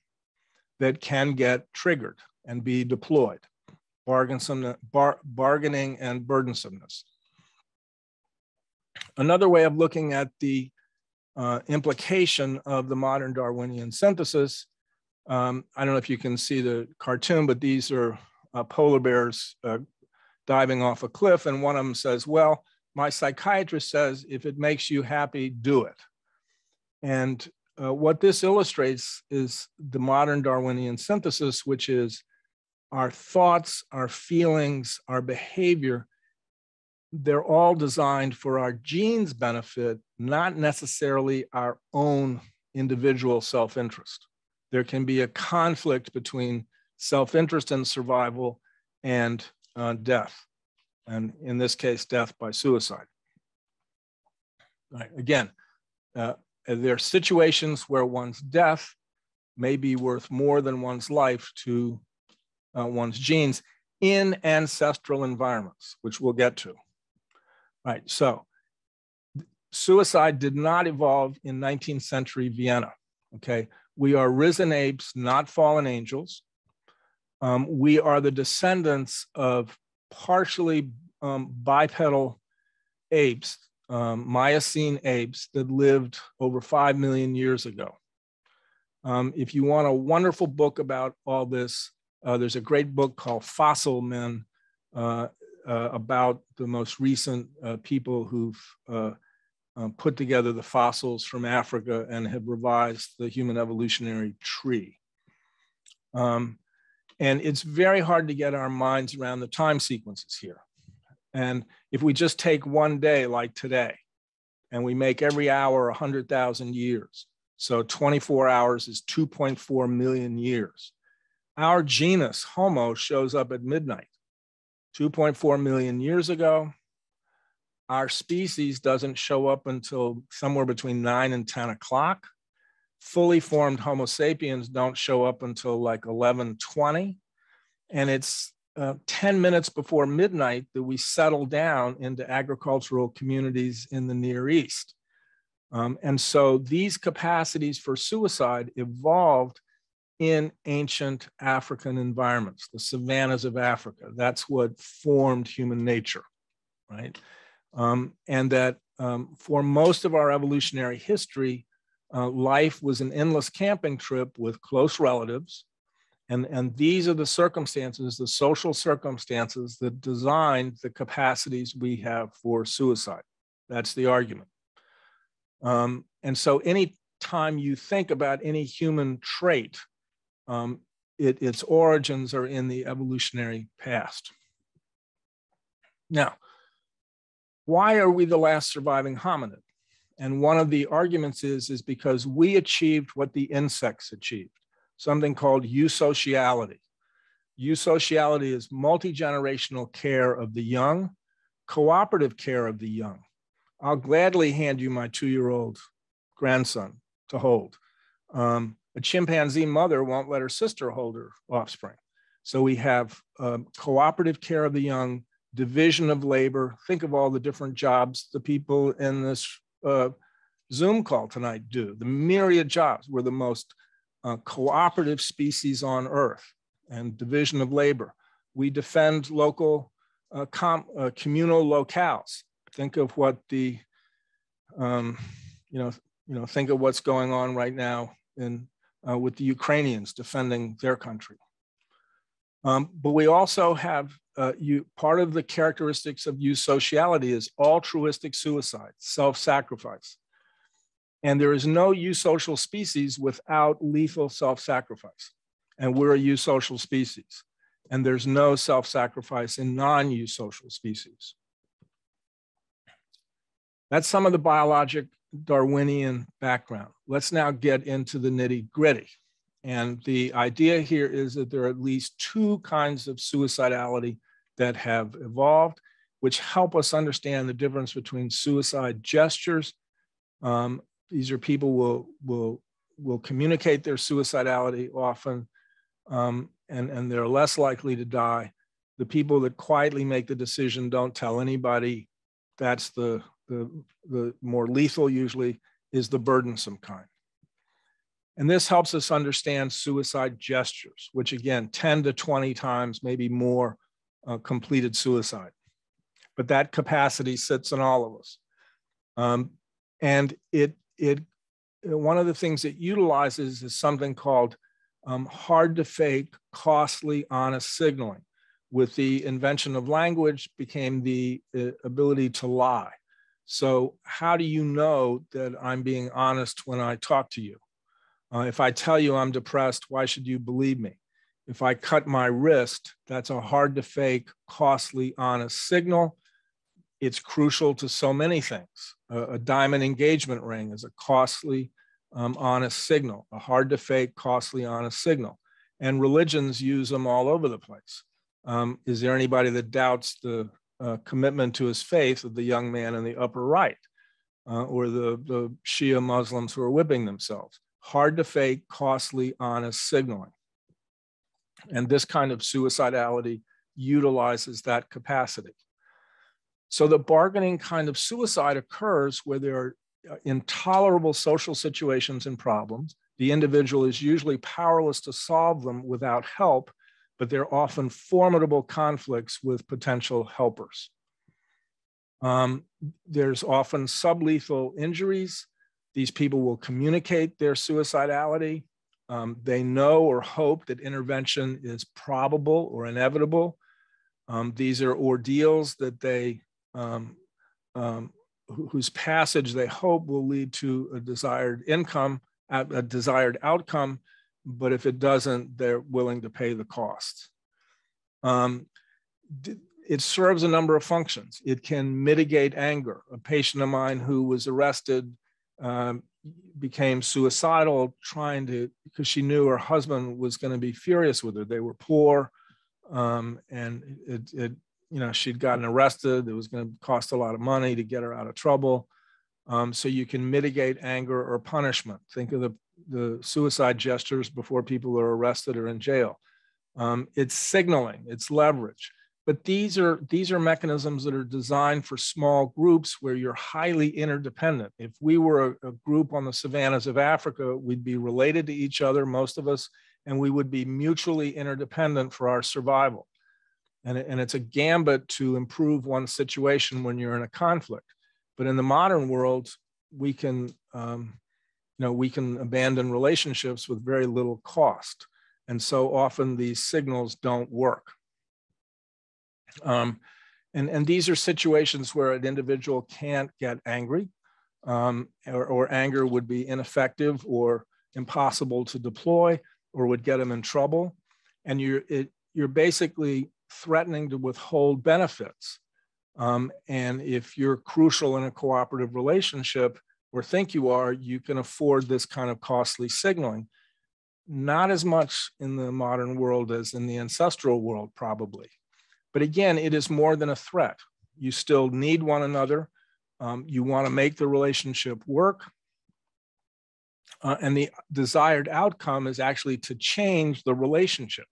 that can get triggered and be deployed bargaining, bar, bargaining and burdensomeness. Another way of looking at the uh, implication of the modern Darwinian synthesis, um, I don't know if you can see the cartoon, but these are uh, polar bears uh, diving off a cliff, and one of them says, well, my psychiatrist says, if it makes you happy, do it. And uh, what this illustrates is the modern Darwinian synthesis, which is our thoughts, our feelings, our behavior, they're all designed for our genes' benefit, not necessarily our own individual self interest. There can be a conflict between self interest and survival and uh, death and in this case, death by suicide. Right. Again, uh, there are situations where one's death may be worth more than one's life to uh, one's genes in ancestral environments, which we'll get to. Right, so suicide did not evolve in 19th century Vienna, okay? We are risen apes, not fallen angels. Um, we are the descendants of partially um, bipedal apes, um, Miocene apes that lived over 5 million years ago. Um, if you want a wonderful book about all this, uh, there's a great book called Fossil Men. Uh, uh, about the most recent uh, people who've uh, uh, put together the fossils from Africa and have revised the human evolutionary tree. Um, and it's very hard to get our minds around the time sequences here. And if we just take one day like today, and we make every hour 100,000 years, so 24 hours is 2.4 million years. Our genus, Homo, shows up at midnight. 2.4 million years ago, our species doesn't show up until somewhere between 9 and 10 o'clock. Fully formed Homo sapiens don't show up until like 1120. And it's uh, 10 minutes before midnight that we settle down into agricultural communities in the Near East. Um, and so these capacities for suicide evolved in ancient African environments, the savannas of Africa. That's what formed human nature, right? Um, and that um, for most of our evolutionary history, uh, life was an endless camping trip with close relatives. And, and these are the circumstances, the social circumstances that designed the capacities we have for suicide. That's the argument. Um, and so any time you think about any human trait, um, it, its origins are in the evolutionary past. Now, why are we the last surviving hominid? And one of the arguments is, is because we achieved what the insects achieved, something called eusociality. Eusociality is multi-generational care of the young, cooperative care of the young. I'll gladly hand you my two-year-old grandson to hold. Um, a chimpanzee mother won't let her sister hold her offspring. So we have um, cooperative care of the young, division of labor. Think of all the different jobs the people in this uh, Zoom call tonight do. The myriad jobs. We're the most uh, cooperative species on Earth and division of labor. We defend local uh, uh communal locales. Think of what the, um, you know, you know, think of what's going on right now in uh, with the Ukrainians defending their country. Um, but we also have uh, you, part of the characteristics of eusociality is altruistic suicide, self-sacrifice. And there is no eusocial species without lethal self-sacrifice. And we're a eusocial species. And there's no self-sacrifice in non-eusocial species. That's some of the biologic Darwinian background. Let's now get into the nitty gritty. And the idea here is that there are at least two kinds of suicidality that have evolved, which help us understand the difference between suicide gestures. Um, these are people will will will communicate their suicidality often, um, and and they're less likely to die. The people that quietly make the decision don't tell anybody. That's the the the more lethal usually is the burdensome kind. And this helps us understand suicide gestures, which again, 10 to 20 times, maybe more, uh, completed suicide. But that capacity sits in all of us. Um, and it, it, one of the things it utilizes is something called um, hard to fake, costly, honest signaling. With the invention of language became the uh, ability to lie. So how do you know that I'm being honest when I talk to you? Uh, if I tell you I'm depressed, why should you believe me? If I cut my wrist, that's a hard to fake, costly, honest signal. It's crucial to so many things. a diamond engagement ring is a costly, um, honest signal, a hard to fake, costly, honest signal. And religions use them all over the place. Um, is there anybody that doubts the uh, commitment to his faith of the young man in the upper right uh, or the, the Shia Muslims who are whipping themselves? hard to fake, costly, honest signaling. And this kind of suicidality utilizes that capacity. So the bargaining kind of suicide occurs where there are uh, intolerable social situations and problems. The individual is usually powerless to solve them without help, but they're often formidable conflicts with potential helpers. Um, there's often sublethal injuries. These people will communicate their suicidality. Um, they know or hope that intervention is probable or inevitable. Um, these are ordeals that they, um, um, whose passage they hope will lead to a desired income, a desired outcome, but if it doesn't, they're willing to pay the cost. Um, it serves a number of functions. It can mitigate anger. A patient of mine who was arrested um, became suicidal, trying to, because she knew her husband was going to be furious with her. They were poor, um, and it, it, you know, she'd gotten arrested. It was going to cost a lot of money to get her out of trouble. Um, so you can mitigate anger or punishment. Think of the, the suicide gestures before people are arrested or in jail. Um, it's signaling, it's leverage. But these are these are mechanisms that are designed for small groups where you're highly interdependent. If we were a, a group on the savannas of Africa, we'd be related to each other, most of us, and we would be mutually interdependent for our survival. And, and it's a gambit to improve one's situation when you're in a conflict. But in the modern world, we can, um, you know, we can abandon relationships with very little cost. And so often these signals don't work. Um, and, and these are situations where an individual can't get angry um, or, or, anger would be ineffective or impossible to deploy or would get them in trouble. And you're, it, you're basically threatening to withhold benefits. Um, and if you're crucial in a cooperative relationship or think you are, you can afford this kind of costly signaling. Not as much in the modern world as in the ancestral world, probably. But again, it is more than a threat. You still need one another. Um, you want to make the relationship work. Uh, and the desired outcome is actually to change the relationship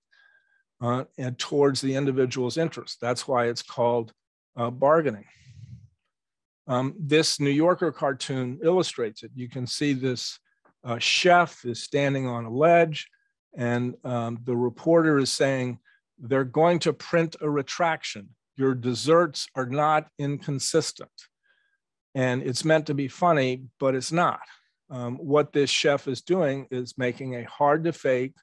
uh, and towards the individual's interest. That's why it's called uh, bargaining. Um, this New Yorker cartoon illustrates it. You can see this uh, chef is standing on a ledge, and um, the reporter is saying, they're going to print a retraction. Your desserts are not inconsistent. And it's meant to be funny, but it's not. Um, what this chef is doing is making a hard to fake,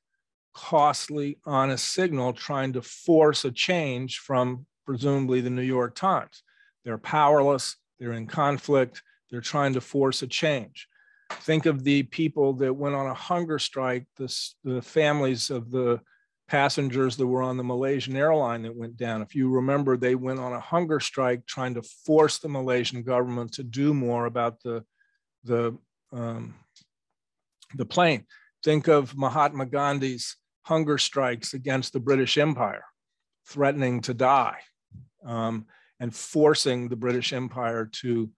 costly, honest signal, trying to force a change from presumably the New York Times. They're powerless, they're in conflict, they're trying to force a change. Think of the people that went on a hunger strike, the families of the passengers that were on the Malaysian airline that went down. If you remember, they went on a hunger strike trying to force the Malaysian government to do more about the, the, um, the plane. Think of Mahatma Gandhi's hunger strikes against the British Empire, threatening to die um, and forcing the British Empire to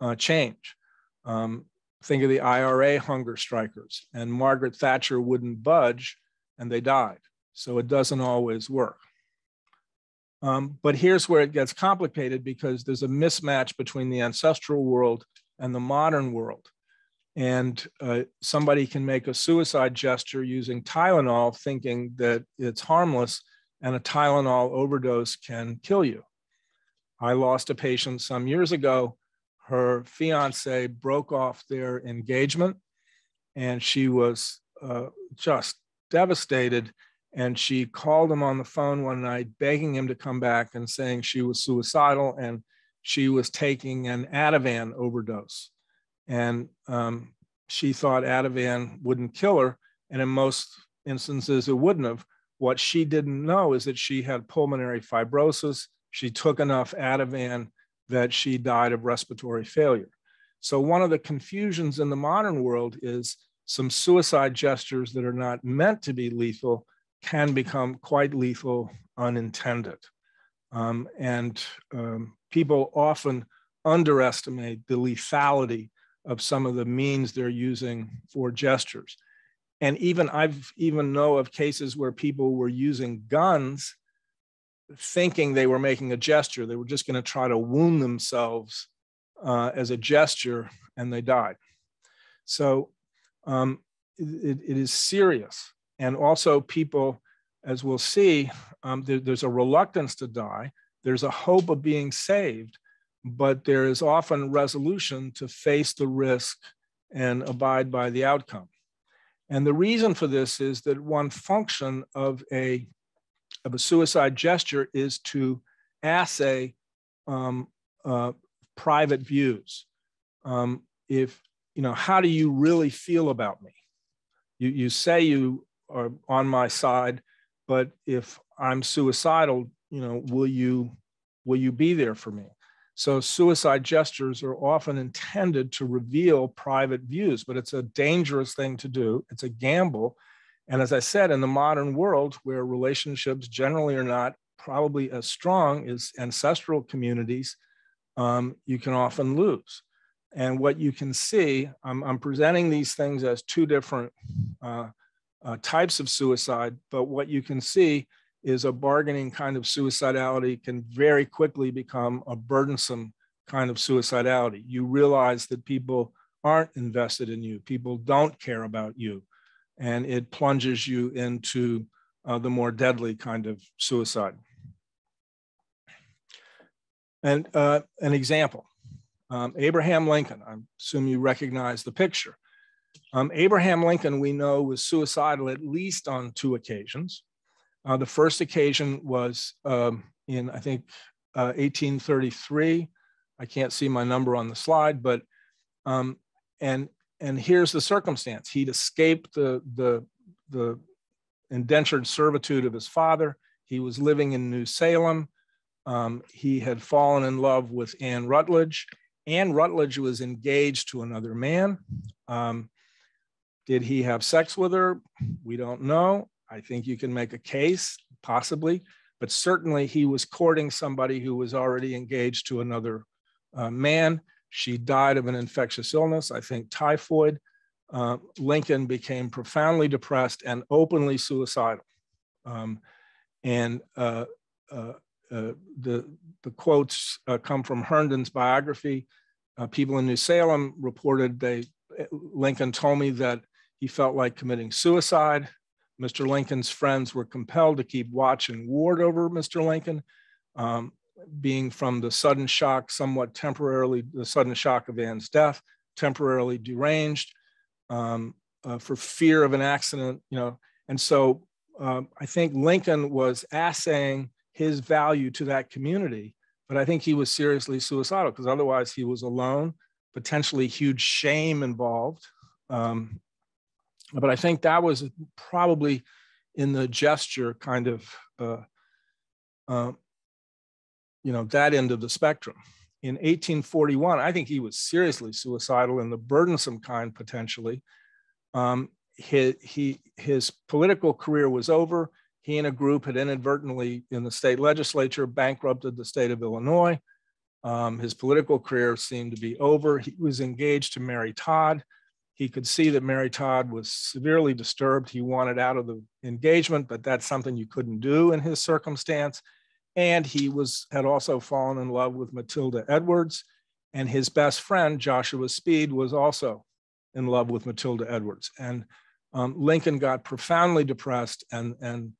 uh, change. Um, think of the IRA hunger strikers, and Margaret Thatcher wouldn't budge and they died. So it doesn't always work. Um, but here's where it gets complicated because there's a mismatch between the ancestral world and the modern world. And uh, somebody can make a suicide gesture using Tylenol, thinking that it's harmless, and a Tylenol overdose can kill you. I lost a patient some years ago. Her fiance broke off their engagement, and she was uh, just devastated and she called him on the phone one night, begging him to come back and saying she was suicidal and she was taking an Ativan overdose. And um, she thought Ativan wouldn't kill her. And in most instances, it wouldn't have. What she didn't know is that she had pulmonary fibrosis. She took enough Ativan that she died of respiratory failure. So, one of the confusions in the modern world is some suicide gestures that are not meant to be lethal can become quite lethal unintended. Um, and um, people often underestimate the lethality of some of the means they're using for gestures. And even I've even know of cases where people were using guns thinking they were making a gesture. They were just going to try to wound themselves uh, as a gesture and they died. So um, it, it is serious and also people, as we'll see, um, there, there's a reluctance to die. There's a hope of being saved, but there is often resolution to face the risk and abide by the outcome. And the reason for this is that one function of a of a suicide gesture is to assay um, uh, private views. Um, if, you know, how do you really feel about me? You, you say you are on my side, but if I'm suicidal, you know, will you, will you be there for me? So suicide gestures are often intended to reveal private views, but it's a dangerous thing to do. It's a gamble. And as I said, in the modern world where relationships generally are not probably as strong as ancestral communities, um, you can often lose. And what you can see, I'm, I'm presenting these things as two different uh, uh, types of suicide, but what you can see is a bargaining kind of suicidality can very quickly become a burdensome kind of suicidality. You realize that people aren't invested in you, people don't care about you, and it plunges you into uh, the more deadly kind of suicide. And uh, an example um, Abraham Lincoln, I assume you recognize the picture. Um, Abraham Lincoln, we know, was suicidal at least on two occasions. Uh, the first occasion was um, in, I think, uh, 1833. I can't see my number on the slide, but um, and and here's the circumstance: he'd escaped the the the indentured servitude of his father. He was living in New Salem. Um, he had fallen in love with Anne Rutledge. Anne Rutledge was engaged to another man. Um, did he have sex with her? We don't know. I think you can make a case, possibly, but certainly he was courting somebody who was already engaged to another uh, man. She died of an infectious illness, I think typhoid. Uh, Lincoln became profoundly depressed and openly suicidal. Um, and uh, uh, uh the, the quotes uh, come from Herndon's biography. people in New Salem reported they, Lincoln told me that he felt like committing suicide. Mr. Lincoln's friends were compelled to keep watch and ward over Mr. Lincoln, um, being from the sudden shock, somewhat temporarily, the sudden shock of Anne's death, temporarily deranged um, uh, for fear of an accident, you know. And so um, I think Lincoln was assaying his value to that community, but I think he was seriously suicidal because otherwise he was alone, potentially huge shame involved. Um, but I think that was probably in the gesture kind of, uh, uh, you know, that end of the spectrum. In 1841, I think he was seriously suicidal and the burdensome kind potentially. Um, he, he, his political career was over. He and a group had inadvertently, in the state legislature, bankrupted the state of Illinois. Um, his political career seemed to be over. He was engaged to Mary Todd, he could see that Mary Todd was severely disturbed. He wanted out of the engagement, but that's something you couldn't do in his circumstance. And he was had also fallen in love with Matilda Edwards, and his best friend Joshua Speed was also in love with Matilda Edwards. And um, Lincoln got profoundly depressed, and and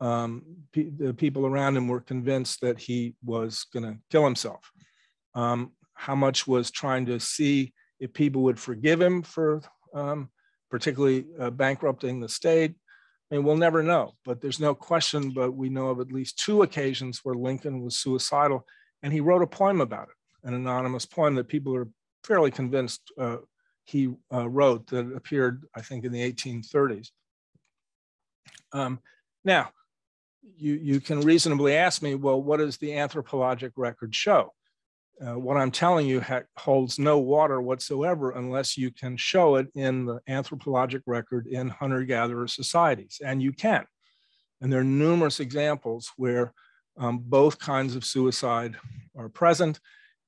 um, pe the people around him were convinced that he was going to kill himself. Um, how much was trying to see if people would forgive him for um, particularly uh, bankrupting the state. Mean, we'll never know, but there's no question, but we know of at least two occasions where Lincoln was suicidal, and he wrote a poem about it, an anonymous poem that people are fairly convinced uh, he uh, wrote that appeared, I think, in the 1830s. Um, now, you, you can reasonably ask me, well, what does the anthropologic record show? Uh, what I'm telling you holds no water whatsoever unless you can show it in the anthropologic record in hunter gatherer societies. And you can. And there are numerous examples where um, both kinds of suicide are present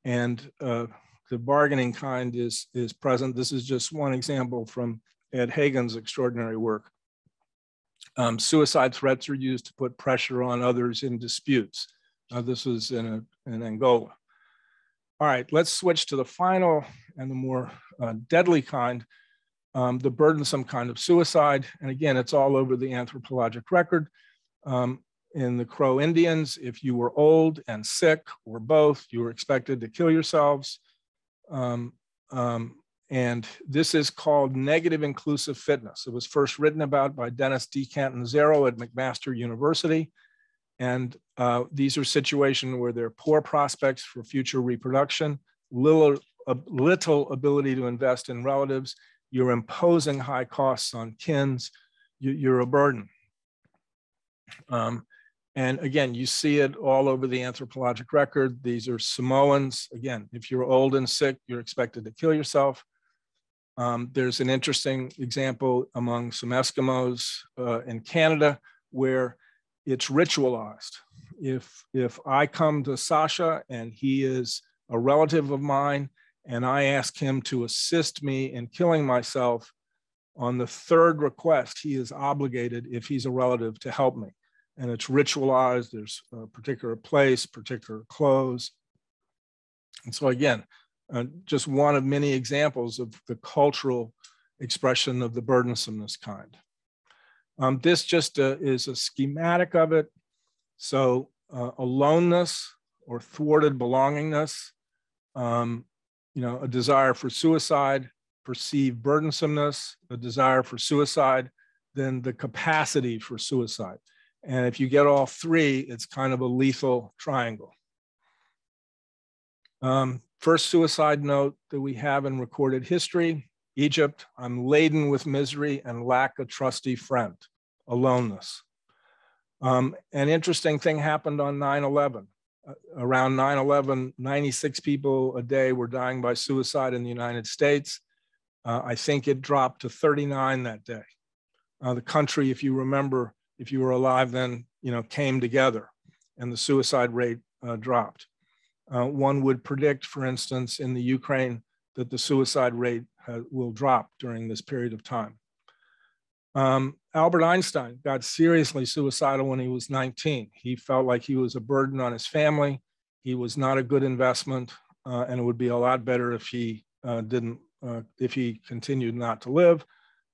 and uh, the bargaining kind is, is present. This is just one example from Ed Hagen's extraordinary work. Um, suicide threats are used to put pressure on others in disputes. Uh, this was in, a, in Angola. All right, let's switch to the final and the more uh, deadly kind, um, the burdensome kind of suicide. And again, it's all over the anthropologic record. Um, in the Crow Indians, if you were old and sick or both, you were expected to kill yourselves. Um, um and this is called negative inclusive fitness. It was first written about by Denys deCatanzaro at McMaster University. And uh, these are situations where there are poor prospects for future reproduction, little, uh, little ability to invest in relatives. You're imposing high costs on kins. You, are a burden. Um, and again, you see it all over the anthropologic record. These are Samoans. Again, if you're old and sick, you're expected to kill yourself. Um, there's an interesting example among some Eskimos uh, in Canada where it's ritualized. If, if I come to Sasha and he is a relative of mine and I ask him to assist me in killing myself, on the third request, he is obligated, if he's a relative, to help me. And it's ritualized, there's a particular place, particular clothes. And so, again, uh, just one of many examples of the cultural expression of the burdensomeness kind. Um, this just uh, is a schematic of it. So uh, aloneness or thwarted belongingness, um, you know, a desire for suicide, perceived burdensomeness, a desire for suicide, then the capacity for suicide. And if you get all three, it's kind of a lethal triangle. Um, first suicide note that we have in recorded history Egypt, I'm laden with misery and lack a trusty friend, aloneness. Um, an interesting thing happened on 9 11. Uh, around 9 11, 96 people a day were dying by suicide in the United States. Uh, I think it dropped to 39 that day. Uh, the country, if you remember, if you were alive then, you know, came together and the suicide rate uh, dropped. Uh, one would predict, for instance, in the Ukraine, that the suicide rate will drop during this period of time. Um, Albert Einstein got seriously suicidal when he was 19. He felt like he was a burden on his family. He was not a good investment, uh, and it would be a lot better if he uh, didn't, uh, if he continued not to live.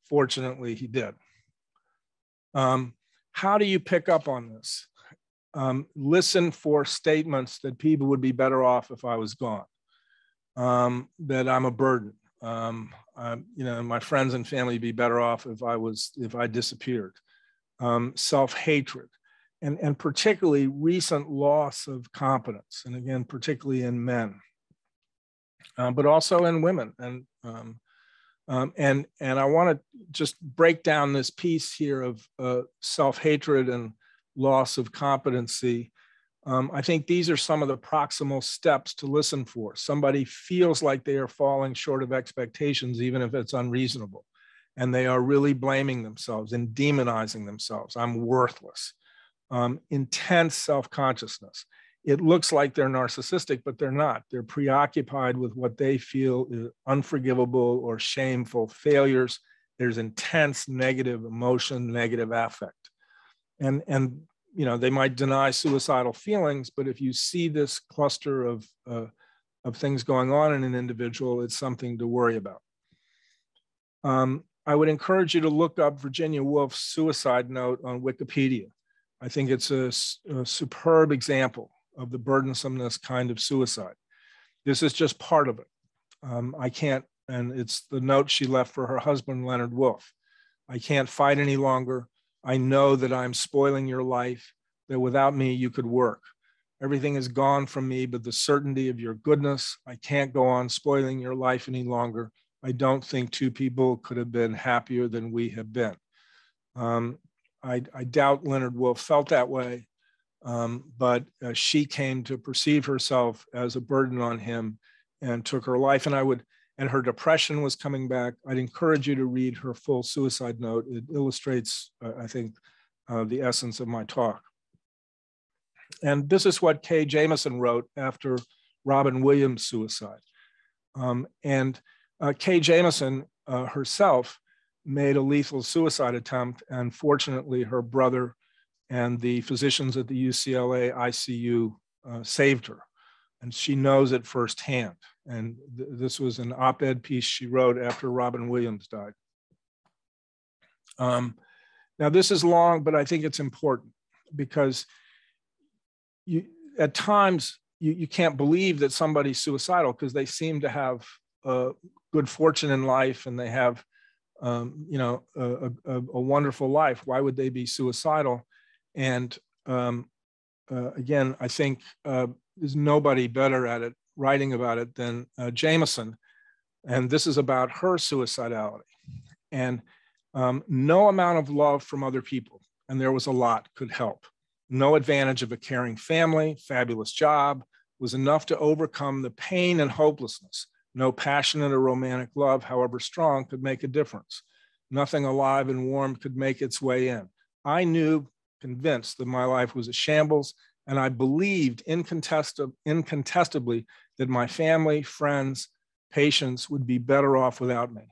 Fortunately, he did. Um, how do you pick up on this? Um, listen for statements that people would be better off if I was gone, um, that I'm a burden, um, I, you know, my friends and family be better off if I was if I disappeared. Um, self-hatred, and and particularly recent loss of competence, and again, particularly in men, uh, but also in women. And um, um, and and I want to just break down this piece here of uh, self-hatred and loss of competency um, I think these are some of the proximal steps to listen for. Somebody feels like they are falling short of expectations, even if it's unreasonable. And they are really blaming themselves and demonizing themselves. I'm worthless. Um, intense self consciousness. It looks like they're narcissistic, but they're not. They're preoccupied with what they feel is unforgivable or shameful failures. There's intense negative emotion, negative affect. And, and you know, they might deny suicidal feelings, but if you see this cluster of, uh, of things going on in an individual, it's something to worry about. Um, I would encourage you to look up Virginia Woolf's suicide note on Wikipedia. I think it's a, a superb example of the burdensomeness kind of suicide. This is just part of it. Um, I can't, and it's the note she left for her husband, Leonard Woolf. I can't fight any longer. I know that I'm spoiling your life, that without me you could work. Everything is gone from me, but the certainty of your goodness. I can't go on spoiling your life any longer. I don't think two people could have been happier than we have been. Um, I, I, doubt Leonard Woolf felt that way, um, but uh, she came to perceive herself as a burden on him and took her life. And I would and her depression was coming back. I'd encourage you to read her full suicide note. It illustrates, uh, I think, uh, the essence of my talk. And this is what Kay Jamison wrote after Robin Williams' suicide. Um, and uh, Kay Jamison uh, herself made a lethal suicide attempt, and fortunately, her brother and the physicians at the UCLA ICU uh, saved her. And she knows it firsthand. And th this was an op ed piece she wrote after Robin Williams died. Um, now, this is long, but I think it's important because you, at times you, you can't believe that somebody's suicidal because they seem to have uh, good fortune in life and they have, um, you know, a, a, a, wonderful life. Why would they be suicidal? And um, uh, again, I think uh, there's nobody better at it writing about it than uh, Jamison. And this is about her suicidality. And um, no amount of love from other people, and there was a lot, could help. No advantage of a caring family, fabulous job, was enough to overcome the pain and hopelessness. No passionate or romantic love, however strong, could make a difference. Nothing alive and warm could make its way in. I knew, convinced that my life was a shambles, and I believed incontestably that my family, friends, patients would be better off without me.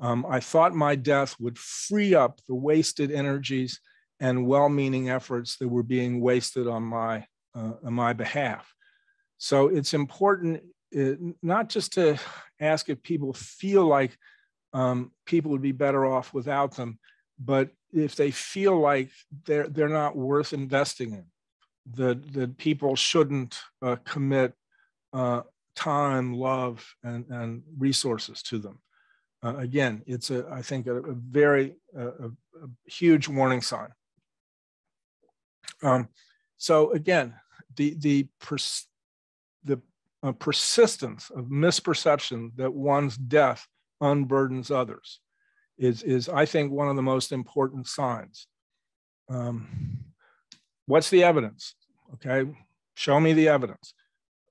Um, I thought my death would free up the wasted energies and well-meaning efforts that were being wasted on my uh, on my behalf. So it's important uh, not just to ask if people feel like um, people would be better off without them, but if they feel like they're they're not worth investing in, that that people shouldn't uh, commit uh, time, love, and, and resources to them. Uh, again, it's a I think a, a very a, a, huge warning sign. Um, so again, the the pers- the uh, persistence of misperception that one's death unburdens others is, is I think, one of the most important signs. Um, what's the evidence? Okay, show me the evidence.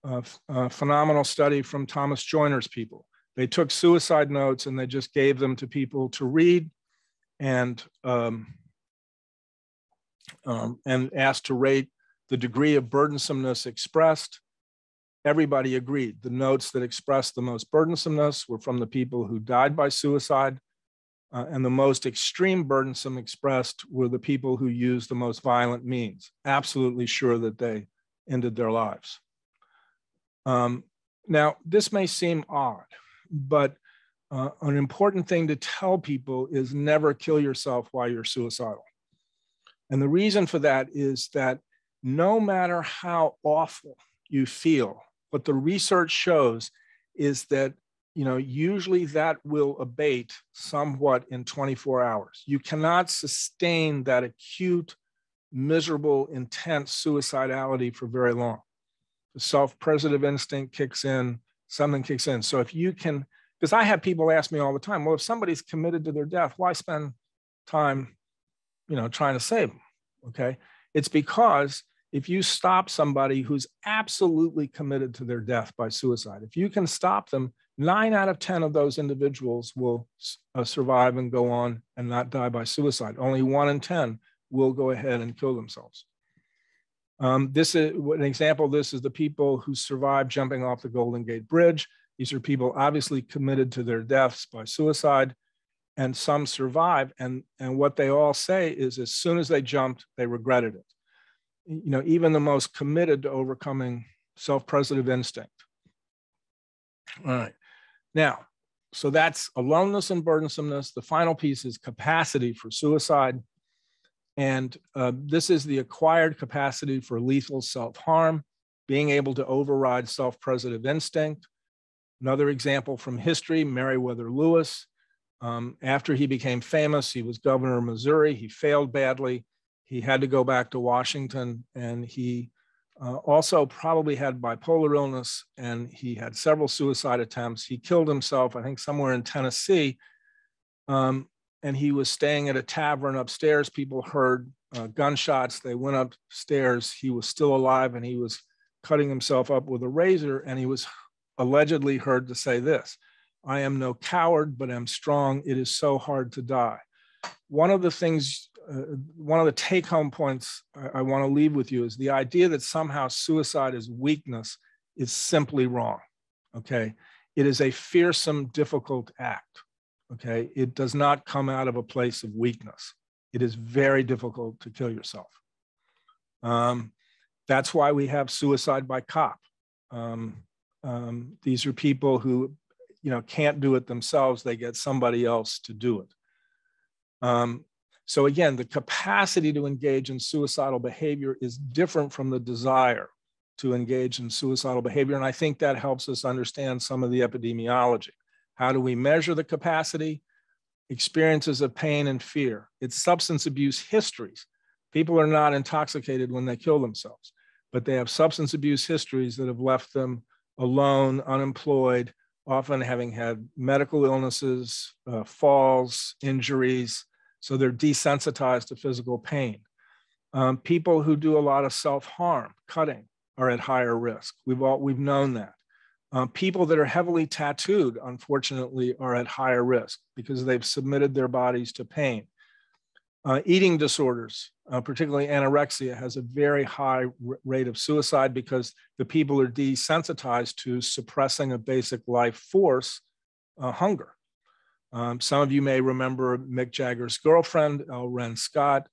Uh, a phenomenal study from Thomas Joiner's people. They took suicide notes and they just gave them to people to read and, um, um, and asked to rate the degree of burdensomeness expressed everybody agreed. The notes that expressed the most burdensomeness were from the people who died by suicide, uh, and the most extreme burdensome expressed were the people who used the most violent means, absolutely sure that they ended their lives. Um, now, this may seem odd, but uh, an important thing to tell people is never kill yourself while you're suicidal. And the reason for that is that no matter how awful you feel what the research shows is that you know usually that will abate somewhat in 24 hours you cannot sustain that acute miserable intense suicidality for very long the self-preservative instinct kicks in something kicks in so if you can because i have people ask me all the time well if somebody's committed to their death why spend time you know trying to save them okay it's because if you stop somebody who's absolutely committed to their death by suicide, if you can stop them, nine out of 10 of those individuals will uh, survive and go on and not die by suicide. Only one in 10 will go ahead and kill themselves. Um, this is an example this is the people who survived jumping off the Golden Gate Bridge. These are people obviously committed to their deaths by suicide, and some survive. And, and what they all say is as soon as they jumped, they regretted it you know, even the most committed to overcoming self-preservative instinct. All right. Now, so that's aloneness and burdensomeness. The final piece is capacity for suicide. And uh, this is the acquired capacity for lethal self-harm, being able to override self-preservative instinct. Another example from history, Meriwether Lewis. Um, after he became famous, he was governor of Missouri. He failed badly he had to go back to Washington, and he uh, also probably had bipolar illness, and he had several suicide attempts. He killed himself, I think, somewhere in Tennessee. Um, and he was staying at a tavern upstairs. People heard uh, gunshots. They went upstairs. He was still alive, and he was cutting himself up with a razor. And he was allegedly heard to say this I am no coward, but am strong. It is so hard to die. One of the things uh, one of the take home points I, I want to leave with you is the idea that somehow suicide is weakness is simply wrong. Okay. It is a fearsome, difficult act. Okay. It does not come out of a place of weakness. It is very difficult to kill yourself. Um, that's why we have suicide by cop. Um, um, these are people who, you know, can't do it themselves. They get somebody else to do it. Um, so again, the capacity to engage in suicidal behavior is different from the desire to engage in suicidal behavior. And I think that helps us understand some of the epidemiology. How do we measure the capacity? Experiences of pain and fear. It's substance abuse histories People are not intoxicated when they kill themselves, but they have substance abuse histories that have left them alone, unemployed, often having had medical illnesses, uh, falls, injuries. So they're desensitized to physical pain. Um, people who do a lot of self harm, cutting, are at higher risk. We've all we've known that. Um, people that are heavily tattooed, unfortunately, are at higher risk because they've submitted their bodies to pain. Uh, eating disorders, uh, particularly anorexia, has a very high rate of suicide because the people are desensitized to suppressing a basic life force, uh, hunger. Um, some of you may remember Mick Jagger's girlfriend, L'Wren Scott,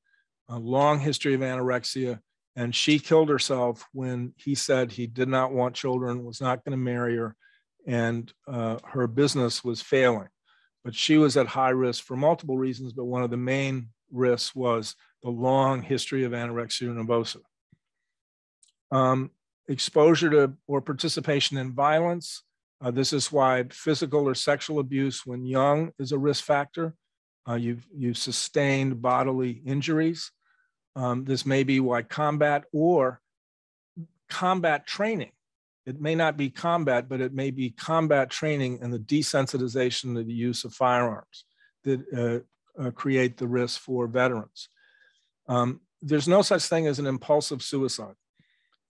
a long history of anorexia, and she killed herself when he said he did not want children, was not going to marry her, and uh, her business was failing. But she was at high risk for multiple reasons, but one of the main risks was the long history of anorexia nervosa. Um, exposure to or participation in violence. Uh, this is why physical or sexual abuse when young is a risk factor. Uh, you've, you've sustained bodily injuries. Um, this may be why combat or combat training. It may not be combat, but it may be combat training and the desensitization of the use of firearms that uh, uh, create the risk for veterans. Um, there's no such thing as an impulsive suicide.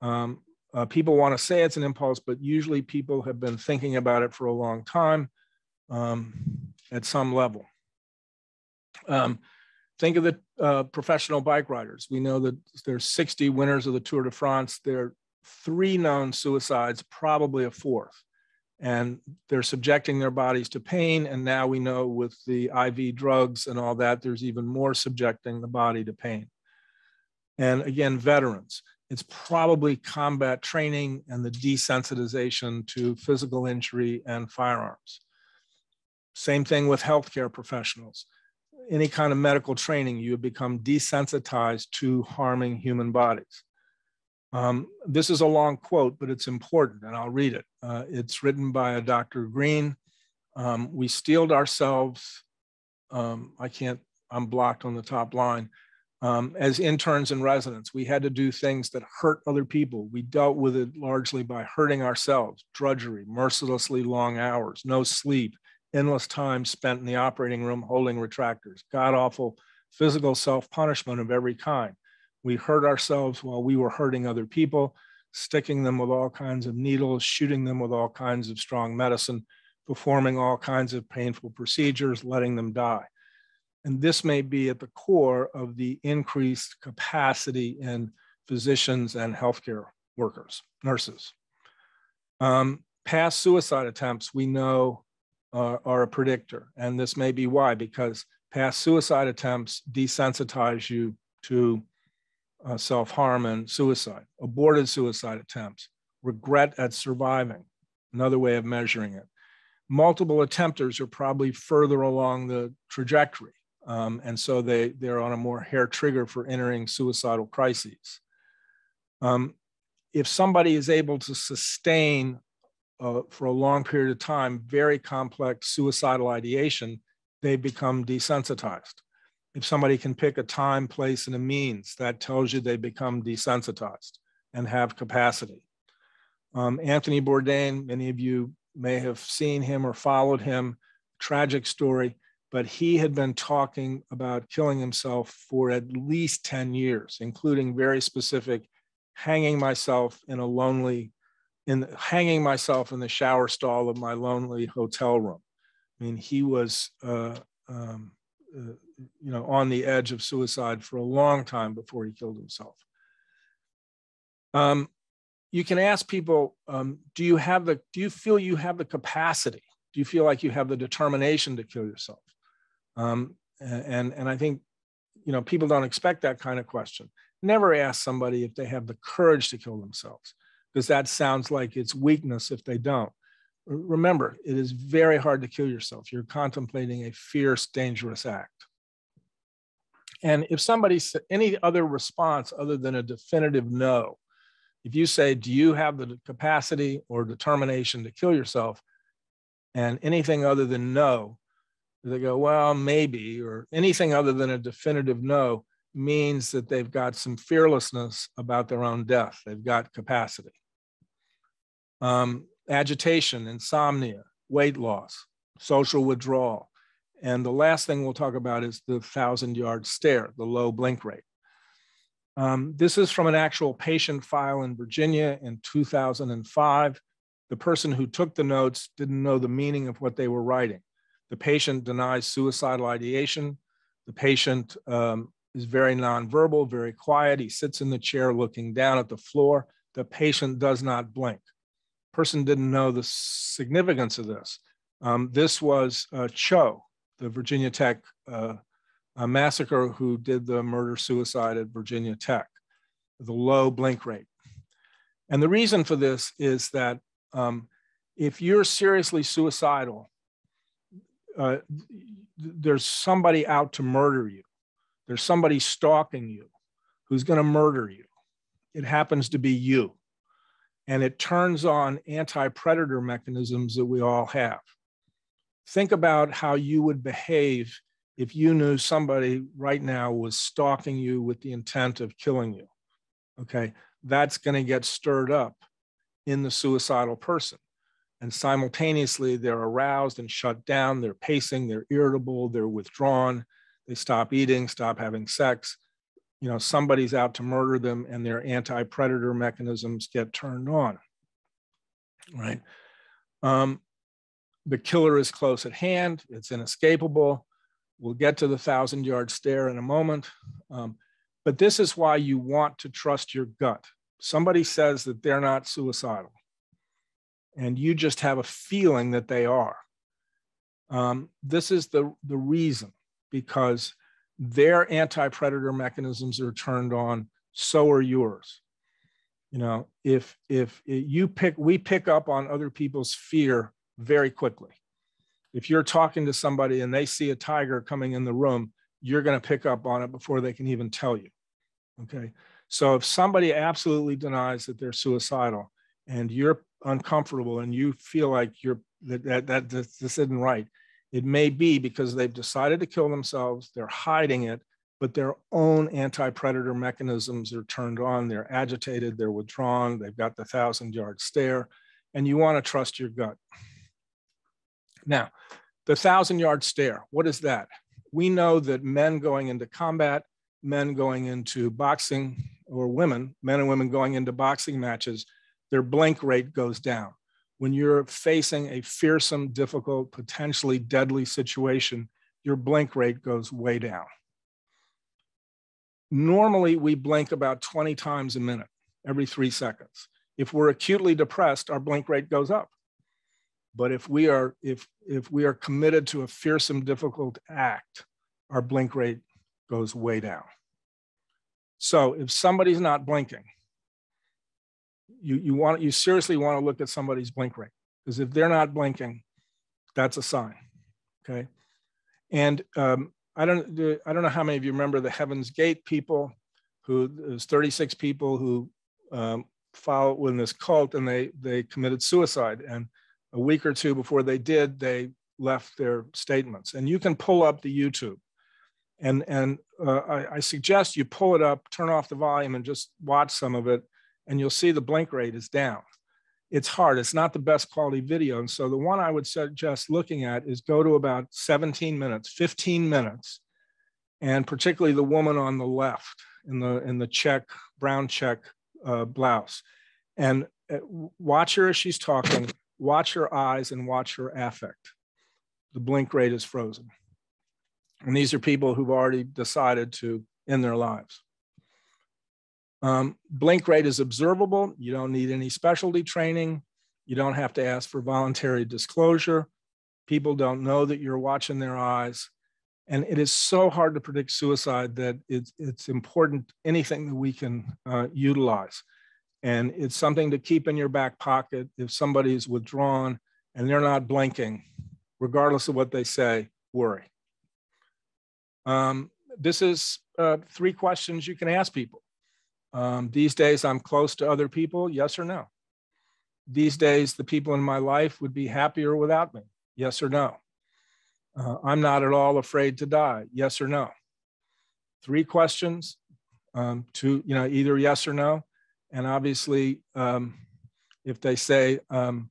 Um, uh, people want to say it's an impulse, but usually people have been thinking about it for a long time um, at some level. Um, think of the uh, professional bike riders. We know that there's 60 winners of the Tour de France. There are three known suicides, probably a fourth and they're subjecting their bodies to pain. And now we know with the IV drugs and all that, there's even more subjecting the body to pain. And again, veterans, it's probably combat training and the desensitization to physical injury and firearms. Same thing with healthcare professionals. Any kind of medical training, you become desensitized to harming human bodies. Um, this is a long quote, but it's important, and I'll read it. Uh, it's written by a Dr. Green. Um, we steeled ourselves. Um, I can't, I'm blocked on the top line. Um, as interns and residents, we had to do things that hurt other people. We dealt with it largely by hurting ourselves, drudgery, mercilessly long hours, no sleep, endless time spent in the operating room holding retractors, god awful physical self punishment of every kind. We hurt ourselves while we were hurting other people, sticking them with all kinds of needles, shooting them with all kinds of strong medicine, performing all kinds of painful procedures, letting them die. And this may be at the core of the increased capacity in physicians and healthcare workers, nurses. Um, past suicide attempts, we know, uh, are a predictor. And this may be why, because past suicide attempts desensitize you to uh, self harm and suicide, aborted suicide attempts, regret at surviving, another way of measuring it. Multiple attempters are probably further along the trajectory. Um, and so they, they're on a more hair trigger for entering suicidal crises. Um, if somebody is able to sustain uh, for a long period of time very complex suicidal ideation, they become desensitized. If somebody can pick a time, place, and a means, that tells you they become desensitized and have capacity. Um, Anthony Bourdain, many of you may have seen him or followed him, tragic story, but he had been talking about killing himself for at least 10 years, including very specific hanging myself in a lonely, in hanging myself in the shower stall of my lonely hotel room. I mean, he was uh, um, uh, you know, on the edge of suicide for a long time before he killed himself. Um, you can ask people, um, do you have the, do you feel you have the capacity? Do you feel like you have the determination to kill yourself? Um, and, and I think, you know, people don't expect that kind of question. Never ask somebody if they have the courage to kill themselves, because that sounds like it's weakness if they don't. Remember, it is very hard to kill yourself. You're contemplating a fierce, dangerous act. And if somebody any other response other than a definitive no, if you say, Do you have the capacity or determination to kill yourself? And anything other than no, they go, Well, maybe, or anything other than a definitive no, means that they've got some fearlessness about their own death. They've got capacity. Um, agitation, insomnia, weight loss, social withdrawal. And the last thing we'll talk about is the thousand yard stare, the low blink rate. Um, this is from an actual patient file in Virginia in 2005. The person who took the notes didn't know the meaning of what they were writing. The patient denies suicidal ideation. The patient um, is very nonverbal, very quiet. He sits in the chair looking down at the floor. The patient does not blink. Person didn't know the significance of this. Um, this was uh, Cho, the Virginia Tech uh, massacre who did the murder suicide at Virginia Tech, the low blink rate. And the reason for this is that um, if you're seriously suicidal, uh, there's somebody out to murder you. There's somebody stalking you who's going to murder you. It happens to be you. And it turns on anti predator mechanisms that we all have. Think about how you would behave if you knew somebody right now was stalking you with the intent of killing you. Okay, that's going to get stirred up in the suicidal person. And simultaneously, they're aroused and shut down. They're pacing, they're irritable, they're withdrawn, they stop eating, stop having sex. You know, somebody's out to murder them, and their anti predator mechanisms get turned on. Right. Um, the killer is close at hand, it's inescapable. We'll get to the thousand yard stare in a moment. Um, but this is why you want to trust your gut. Somebody says that they're not suicidal, and you just have a feeling that they are. Um, this is the, the reason because their anti predator mechanisms are turned on, so are yours. You know, if if you pick, we pick up on other people's fear very quickly. If you're talking to somebody and they see a tiger coming in the room, you're going to pick up on it before they can even tell you. Okay. So if somebody absolutely denies that they're suicidal and you're uncomfortable and you feel like you're that, that, that this, this isn't right, it may be because they've decided to kill themselves, they're hiding it, but their own anti-predator mechanisms are turned on, they're agitated, they're withdrawn, they've got the thousand yard stare, and you want to trust your gut. Now, the thousand yard stare, what is that? We know that men going into combat, men going into boxing, or women, men and women going into boxing matches, their blink rate goes down. When you're facing a fearsome, difficult, potentially deadly situation, your blink rate goes way down. Normally, we blink about 20 times a minute, every three seconds. If we're acutely depressed, our blink rate goes up. But if we are if if we are committed to a fearsome, difficult act, our blink rate goes way down. So if somebody's not blinking, you, you want you seriously want to look at somebody's blink rate because if they're not blinking, that's a sign. Okay, and um, I don't I don't know how many of you remember the Heaven's Gate people, who there's 36 people who um, followed in this cult and they they committed suicide and a week or two before they did, they left their statements. And you can pull up the YouTube. And, and uh, I, I, suggest you pull it up, turn off the volume, and just watch some of it, and you'll see the blink rate is down. It's hard, it's not the best quality video. And so the one I would suggest looking at is go to about 17 minutes, 15 minutes, and particularly the woman on the left in the, in the check, brown check uh, blouse. And uh, watch her as she's talking watch her eyes and watch her affect. The blink rate is frozen. And these are people who've already decided to end their lives. Um, blink rate is observable. You don't need any specialty training. You don't have to ask for voluntary disclosure. People don't know that you're watching their eyes. And it is so hard to predict suicide that it's, it's important, anything that we can uh, utilize. And it's something to keep in your back pocket if somebody's withdrawn and they're not blinking, regardless of what they say, worry. Um, this is uh, three questions you can ask people. Um, these days, I'm close to other people, yes or no? These days, the people in my life would be happier without me, yes or no? Uh, I'm not at all afraid to die, yes or no? three questions um, to, you know, either yes or no. And obviously, um, if they say um,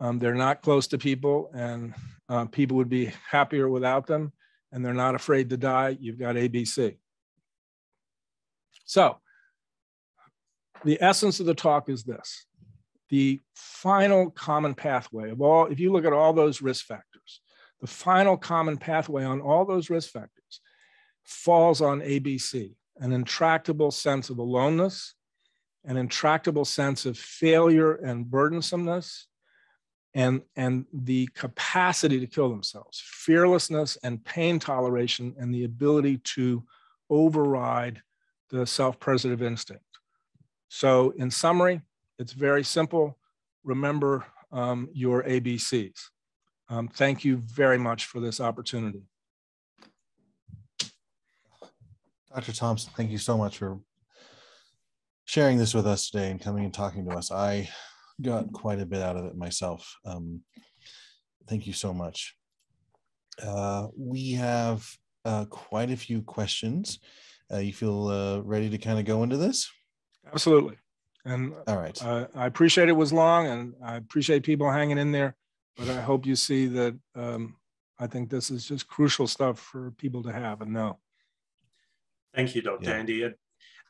um, they're not close to people and uh, people would be happier without them and they're not afraid to die, you've got ABC. So, the essence of the talk is this the final common pathway of all, if you look at all those risk factors, the final common pathway on all those risk factors falls on ABC an intractable sense of aloneness, an intractable sense of failure and burdensomeness, and, and the capacity to kill themselves, fearlessness and pain toleration, and the ability to override the self preservative instinct. So, in summary, it's very simple. Remember um, your ABCs. Um, thank you very much for this opportunity. Dr. Thomson, thank you so much for sharing this with us today and coming and talking to us. I got quite a bit out of it myself. Um, thank you so much. Uh, we have uh, quite a few questions. Uh, you feel uh, ready to kind of go into this? Absolutely. And all right, uh, I appreciate it was long, and I appreciate people hanging in there. But I hope you see that um, I think this is just crucial stuff for people to have and know. Thank you, Dr. Yeah. Andy.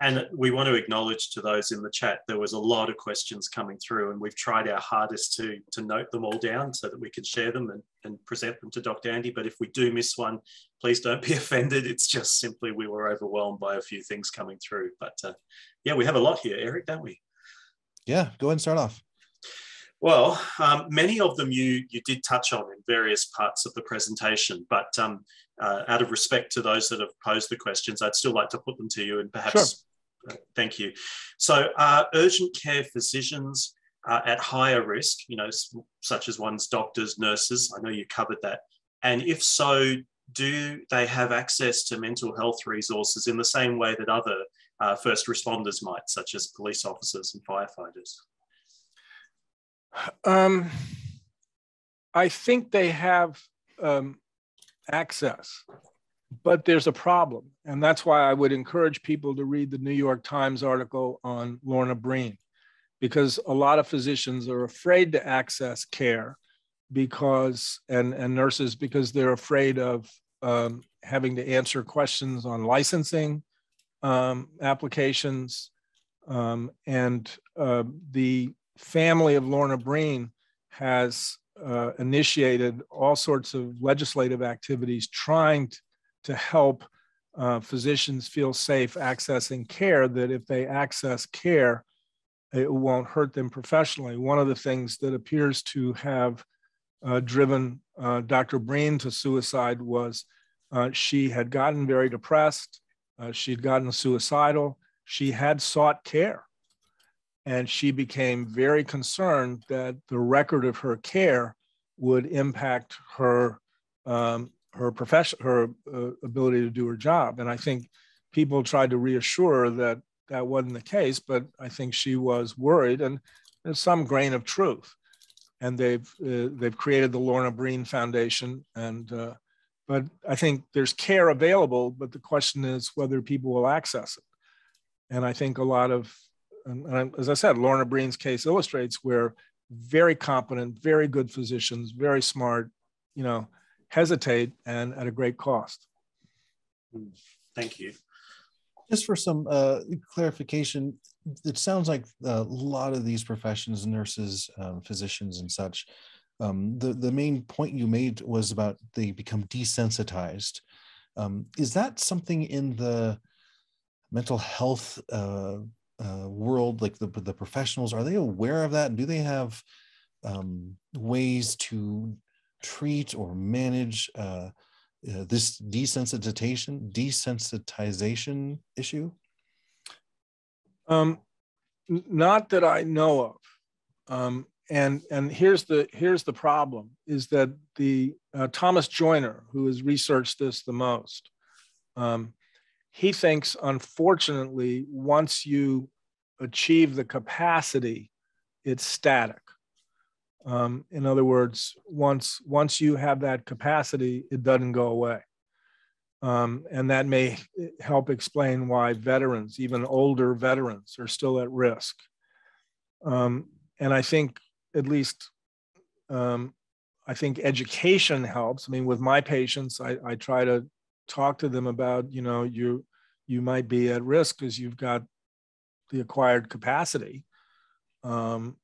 And we want to acknowledge to those in the chat, there was a lot of questions coming through and we've tried our hardest to, to note them all down so that we can share them and, and present them to Dr. Andy. But if we do miss one, please don't be offended. It's just simply we were overwhelmed by a few things coming through. But uh, yeah, we have a lot here, Eric, don't we? Yeah, go ahead and start off. Well, um, many of them you you did touch on in various parts of the presentation, but um, uh, out of respect to those that have posed the questions, I'd still like to put them to you and perhaps sure. Uh, thank you. So, uh, urgent care physicians at higher risk, you know, such as one's doctors, nurses. I know you covered that, and if so, do they have access to mental health resources in the same way that other uh, first responders might, such as police officers and firefighters? Um, I think they have um, access, but there's a problem. And that's why I would encourage people to read the New York Times article on Lorna Breen, because a lot of physicians are afraid to access care because, and, and nurses, because they're afraid of um, having to answer questions on licensing um, applications. Um, and uh, the family of Lorna Breen has uh, initiated all sorts of legislative activities trying t- to help uh, physicians feel safe accessing care, that if they access care, it won't hurt them professionally. One of the things that appears to have uh, driven uh, Dr. Breen to suicide was uh, she had gotten very depressed, uh, she'd gotten suicidal, she had sought care and she became very concerned that the record of her care would impact her um, her profession her uh, ability to do her job. And i think people tried to reassure her that that wasn't the case but i think she was worried and there's some grain of truth. And they've uh, they've created the lorna breen foundation and uh, but i think there's care available but the question is whether people will access it. And i think a lot of and, and as I said, Lorna Breen's case illustrates where very competent, very good physicians, very smart, you know, hesitate and at a great cost. Thank you. Just for some uh, clarification, it sounds like a lot of these professions, nurses, um, physicians, and such, um, the the main point you made was about they become desensitized. Um, is that something in the mental health uh, uh, world, like the the professionals, are they aware of that, and do they have um, ways to treat or manage uh, uh, this desensitization desensitization issue? Um, not that I know of. Um, and and here's the here's the problem is that the uh, Thomas Joiner, who has researched this the most, um, he thinks, unfortunately, once you achieve the capacity, it's static. Um, in other words, once once you have that capacity, it doesn't go away. Um, and that may help explain why veterans, even older veterans, are still at risk. Um, and I think, at least, um, I think education helps. I mean, with my patients, I, I try to talk to them about, you know, you you might be at risk because you've got the acquired capacity. Um,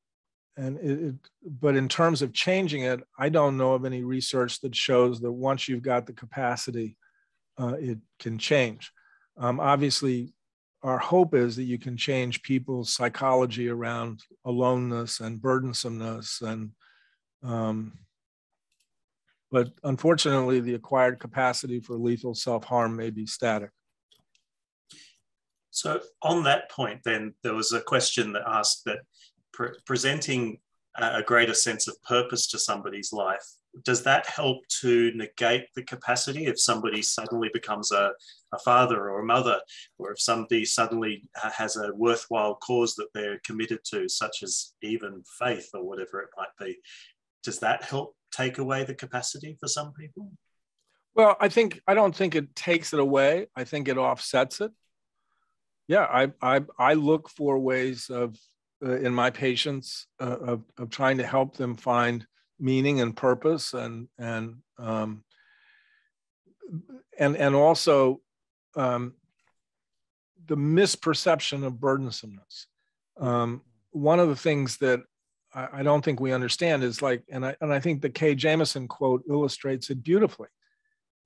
and it, it, but in terms of changing it, I don't know of any research that shows that once you've got the capacity, uh, it can change. Um, obviously, our hope is that you can change people's psychology around aloneness and burdensomeness and um, but unfortunately the acquired capacity for lethal self-harm may be static so on that point then there was a question that asked that pre presenting a greater sense of purpose to somebody's life does that help to negate the capacity if somebody suddenly becomes a, a father or a mother or if somebody suddenly has a worthwhile cause that they're committed to such as even faith or whatever it might be? Does that help take away the capacity for some people? Well i think i don't think it takes it away. I think it offsets it. Yeah i i, I look for ways of uh, in my patients uh, of, of trying to help them find meaning and purpose and and um, and and also um, the misperception of burdensomeness. Um, one of the things that I, don't think we understand is like, and I and I think the Kay Jamison quote illustrates it beautifully.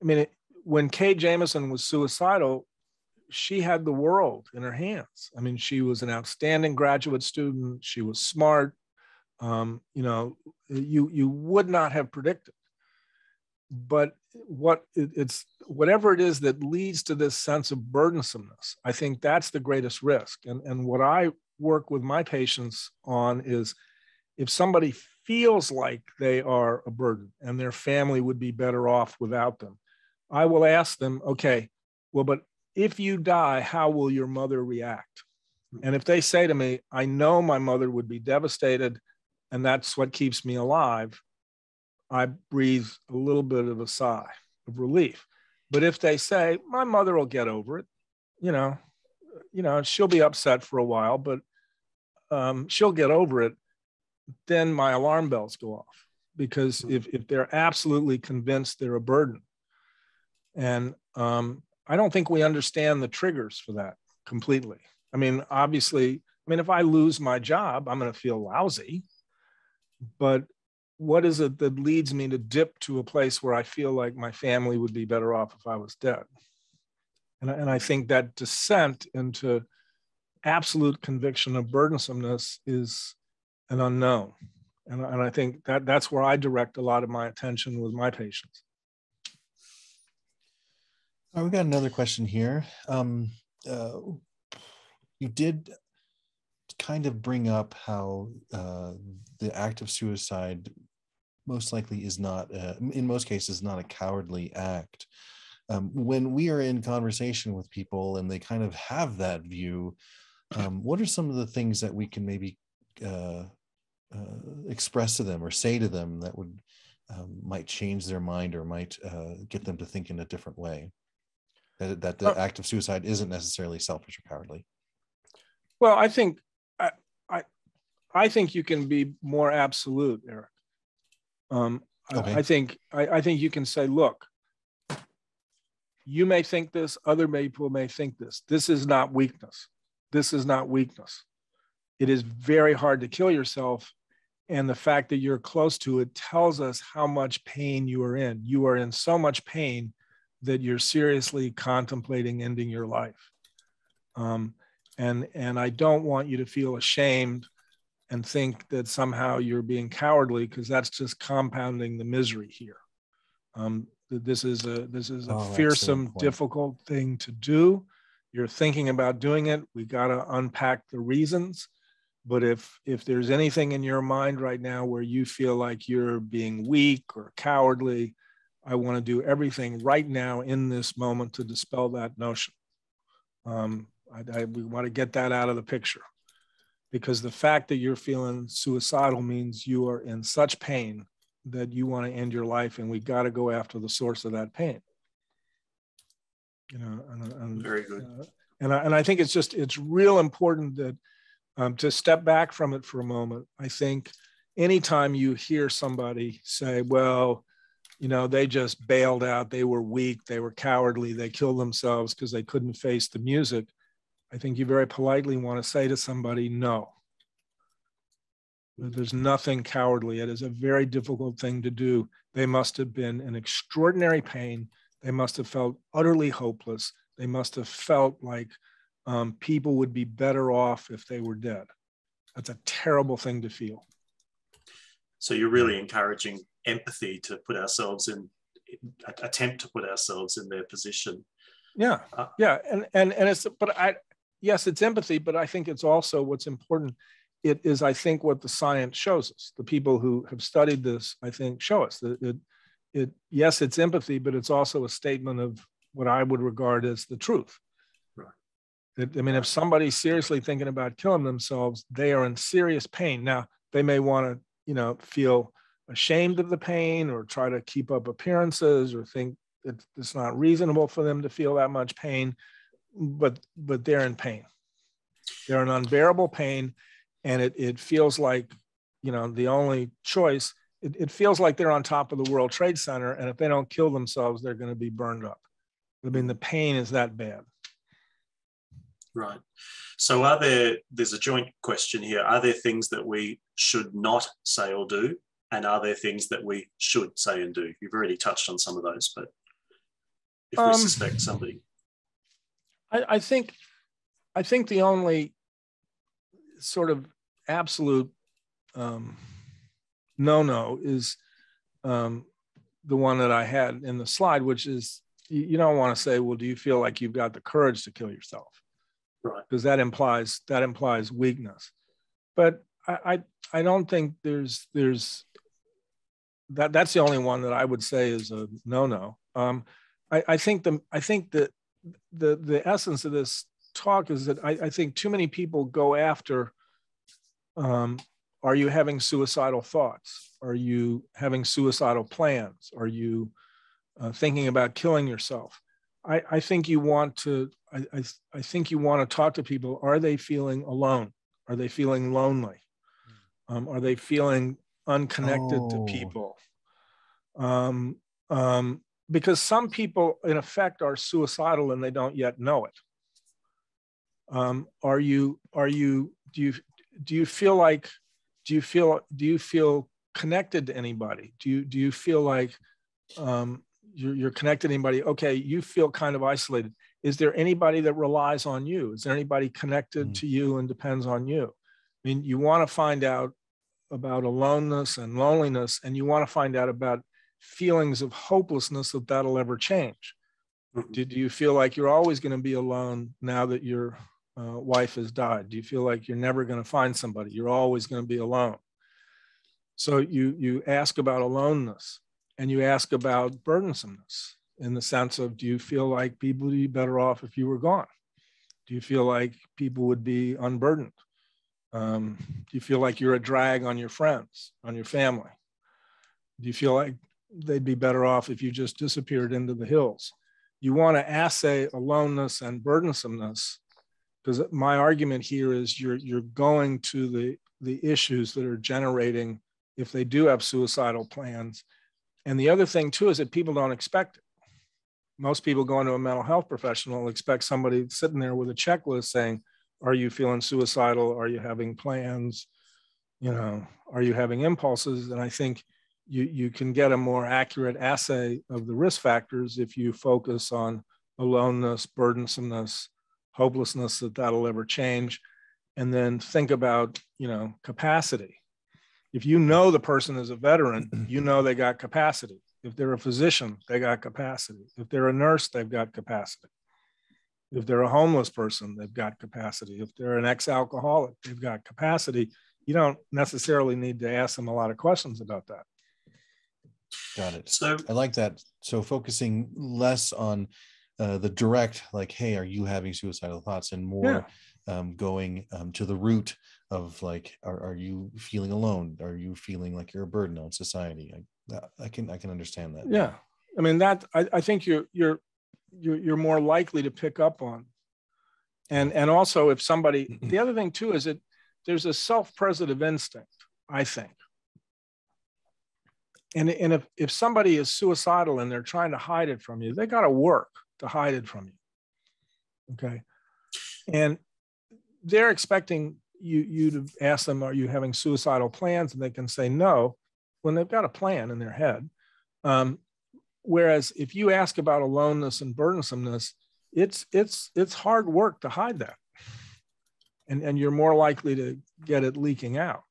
I mean, it, when Kay Jamison was suicidal, she had the world in her hands. I mean, she was an outstanding graduate student. She was smart. Um, you know, you you would not have predicted. But what it, it's whatever it is that leads to this sense of burdensomeness, I think that's the greatest risk. And and what I work with my patients on is if somebody feels like they are a burden and their family would be better off without them, I will ask them, okay, well, but if you die, how will your mother react? And if they say to me, I know my mother would be devastated, and that's what keeps me alive, I breathe a little bit of a sigh of relief. But if they say, my mother will get over it, you know, you know, she'll be upset for a while, but um, she'll get over it, then my alarm bells go off. Because if, if they're absolutely convinced they're a burden, and um, I don't think we understand the triggers for that completely. I mean, obviously, I mean, if I lose my job, I'm going to feel lousy. But what is it that leads me to dip to a place where I feel like my family would be better off if I was dead? And, and I think that descent into absolute conviction of burdensomeness is an unknown. And, and I think that that's where I direct a lot of my attention with my patients. Oh, we got another question here. Um, uh, you did kind of bring up how uh, the act of suicide most likely is not, uh, in most cases, not a cowardly act. Um, when we are in conversation with people and they kind of have that view, um, what are some of the things that we can maybe uh, uh, express to them or say to them that would um, might change their mind or might uh, get them to think in a different way? That, that the uh, act of suicide isn't necessarily selfish or cowardly. Well i think i i, I think you can be more absolute eric. Um, okay. I, I, think I, I think you can say look you may think this other people may think this. This is not weakness. This is not weakness. It is very hard to kill yourself and the fact that you're close to it tells us how much pain you are in. You are in so much pain that you're seriously contemplating ending your life. Um, and, and I don't want you to feel ashamed and think that somehow you're being cowardly because that's just compounding the misery here. Um, this is a this is a oh, fearsome, difficult thing to do. You're thinking about doing it. We got to unpack the reasons. But if if there's anything in your mind right now where you feel like you're being weak or cowardly, I want to do everything right now in this moment to dispel that notion. Um, I, I, we want to get that out of the picture because the fact that you're feeling suicidal means you are in such pain that you want to end your life, and we got to go after the source of that pain. You know, and, and very good. Uh, and I, and I think it's just it's real important that um, to step back from it for a moment. I think anytime you hear somebody say, "Well," you know, they just bailed out, they were weak, they were cowardly, they killed themselves because they couldn't face the music. I think you very politely want to say to somebody, no. There's nothing cowardly. It is a very difficult thing to do. They must have been in extraordinary pain. They must have felt utterly hopeless. They must have felt like um, people would be better off if they were dead. That's a terrible thing to feel. So you're really encouraging empathy to put ourselves in, attempt to put ourselves in their position. Yeah, uh, yeah, and and and it's but I yes, it's empathy, but I think it's also what's important. It is, I think, what the science shows us. The people who have studied this, I think, show us that it, it yes, it's empathy, but it's also a statement of what I would regard as the truth. Right. That, I mean, if somebody's seriously thinking about killing themselves, they are in serious pain. Now, they may want to, you know, feel ashamed of the pain or try to keep up appearances or think it's not reasonable for them to feel that much pain but but they're in pain. They're in unbearable pain and it, it feels like you know the only choice it, it feels like they're on top of the world trade center and if they don't kill themselves they're going to be burned up. I mean the pain is that bad. Right. So are there there's a joint question here. Are there things that we should not say or do and are there things that we should say and do? You've already touched on some of those, but if we um, suspect somebody, I, I think, I think the only sort of absolute um, no-no is um, the one that I had in the slide, which is you, you don't want to say, well, do you feel like you've got the courage to kill yourself? Right. Because that implies that implies weakness. But I, I I don't think there's there's that that's the only one that I would say is a no-no. Um, I, I, think the I think that the the essence of this talk is that I, I think too many people go after. Um, are you having suicidal thoughts? Are you having suicidal plans? Are you uh, thinking about killing yourself? I, I think you want to. I, I, think you want to talk to people. Are they feeling alone? Are they feeling lonely? Hmm. Um, are they feeling unconnected oh. to people. Um, um, because some people, in effect, are suicidal and they don't yet know it. Um, are you? Are you? Do you? Do you feel like? Do you feel? Do you feel connected to anybody? Do you? Do you feel like um, you're, you're connected to anybody? Okay, you feel kind of isolated. Is there anybody that relies on you? Is there anybody connected mm. to you and depends on you? I mean, you want to find out about aloneness and loneliness, and you want to find out about feelings of hopelessness that that'll ever change. Mm-hmm. Do, do you feel like you're always going to be alone now that your uh, wife has died? Do you feel like you're never going to find somebody? You're always going to be alone. So you you ask about aloneness, and you ask about burdensomeness in the sense of do you feel like people would be better off if you were gone? Do you feel like people would be unburdened? Um, do you feel like you're a drag on your friends, on your family? Do you feel like they'd be better off if you just disappeared into the hills? You want to assay aloneness and burdensomeness because my argument here is you're you're going to the the issues that are generating if they do have suicidal plans. And the other thing too is that people don't expect it. Most people going to a mental health professional expect somebody sitting there with a checklist saying, are you feeling suicidal? Are you having plans? You know are you having impulses? And i think you you can get a more accurate assay of the risk factors if you focus on aloneness burdensomeness hopelessness that that'll ever change. And then think about you know capacity. If you know the person is a veteran you know they got capacity. If they're a physician they got capacity. If they're a nurse they've got capacity if they're a homeless person, they've got capacity. If they're an ex alcoholic, they've got capacity. You don't necessarily need to ask them a lot of questions about that. Got it. So I like that. So focusing less on uh, the direct, like, hey, are you having suicidal thoughts, and more yeah. um, going um, to the root of like, are, are you feeling alone? Are you feeling like you're a burden on society? I, I can I can understand that. Yeah, I mean that I, I think you're you're you're, you're more likely to pick up on. And and also if somebody the other thing too is that there's a self-preservative instinct, I think. And, and if, if somebody is suicidal and they're trying to hide it from you, they got to work to hide it from you. Okay. And they're expecting you, you to ask them, are you having suicidal plans? And they can say no when they've got a plan in their head. Um, whereas if you ask about aloneness and burdensomeness, it's it's it's hard work to hide that. And and you're more likely to get it leaking out.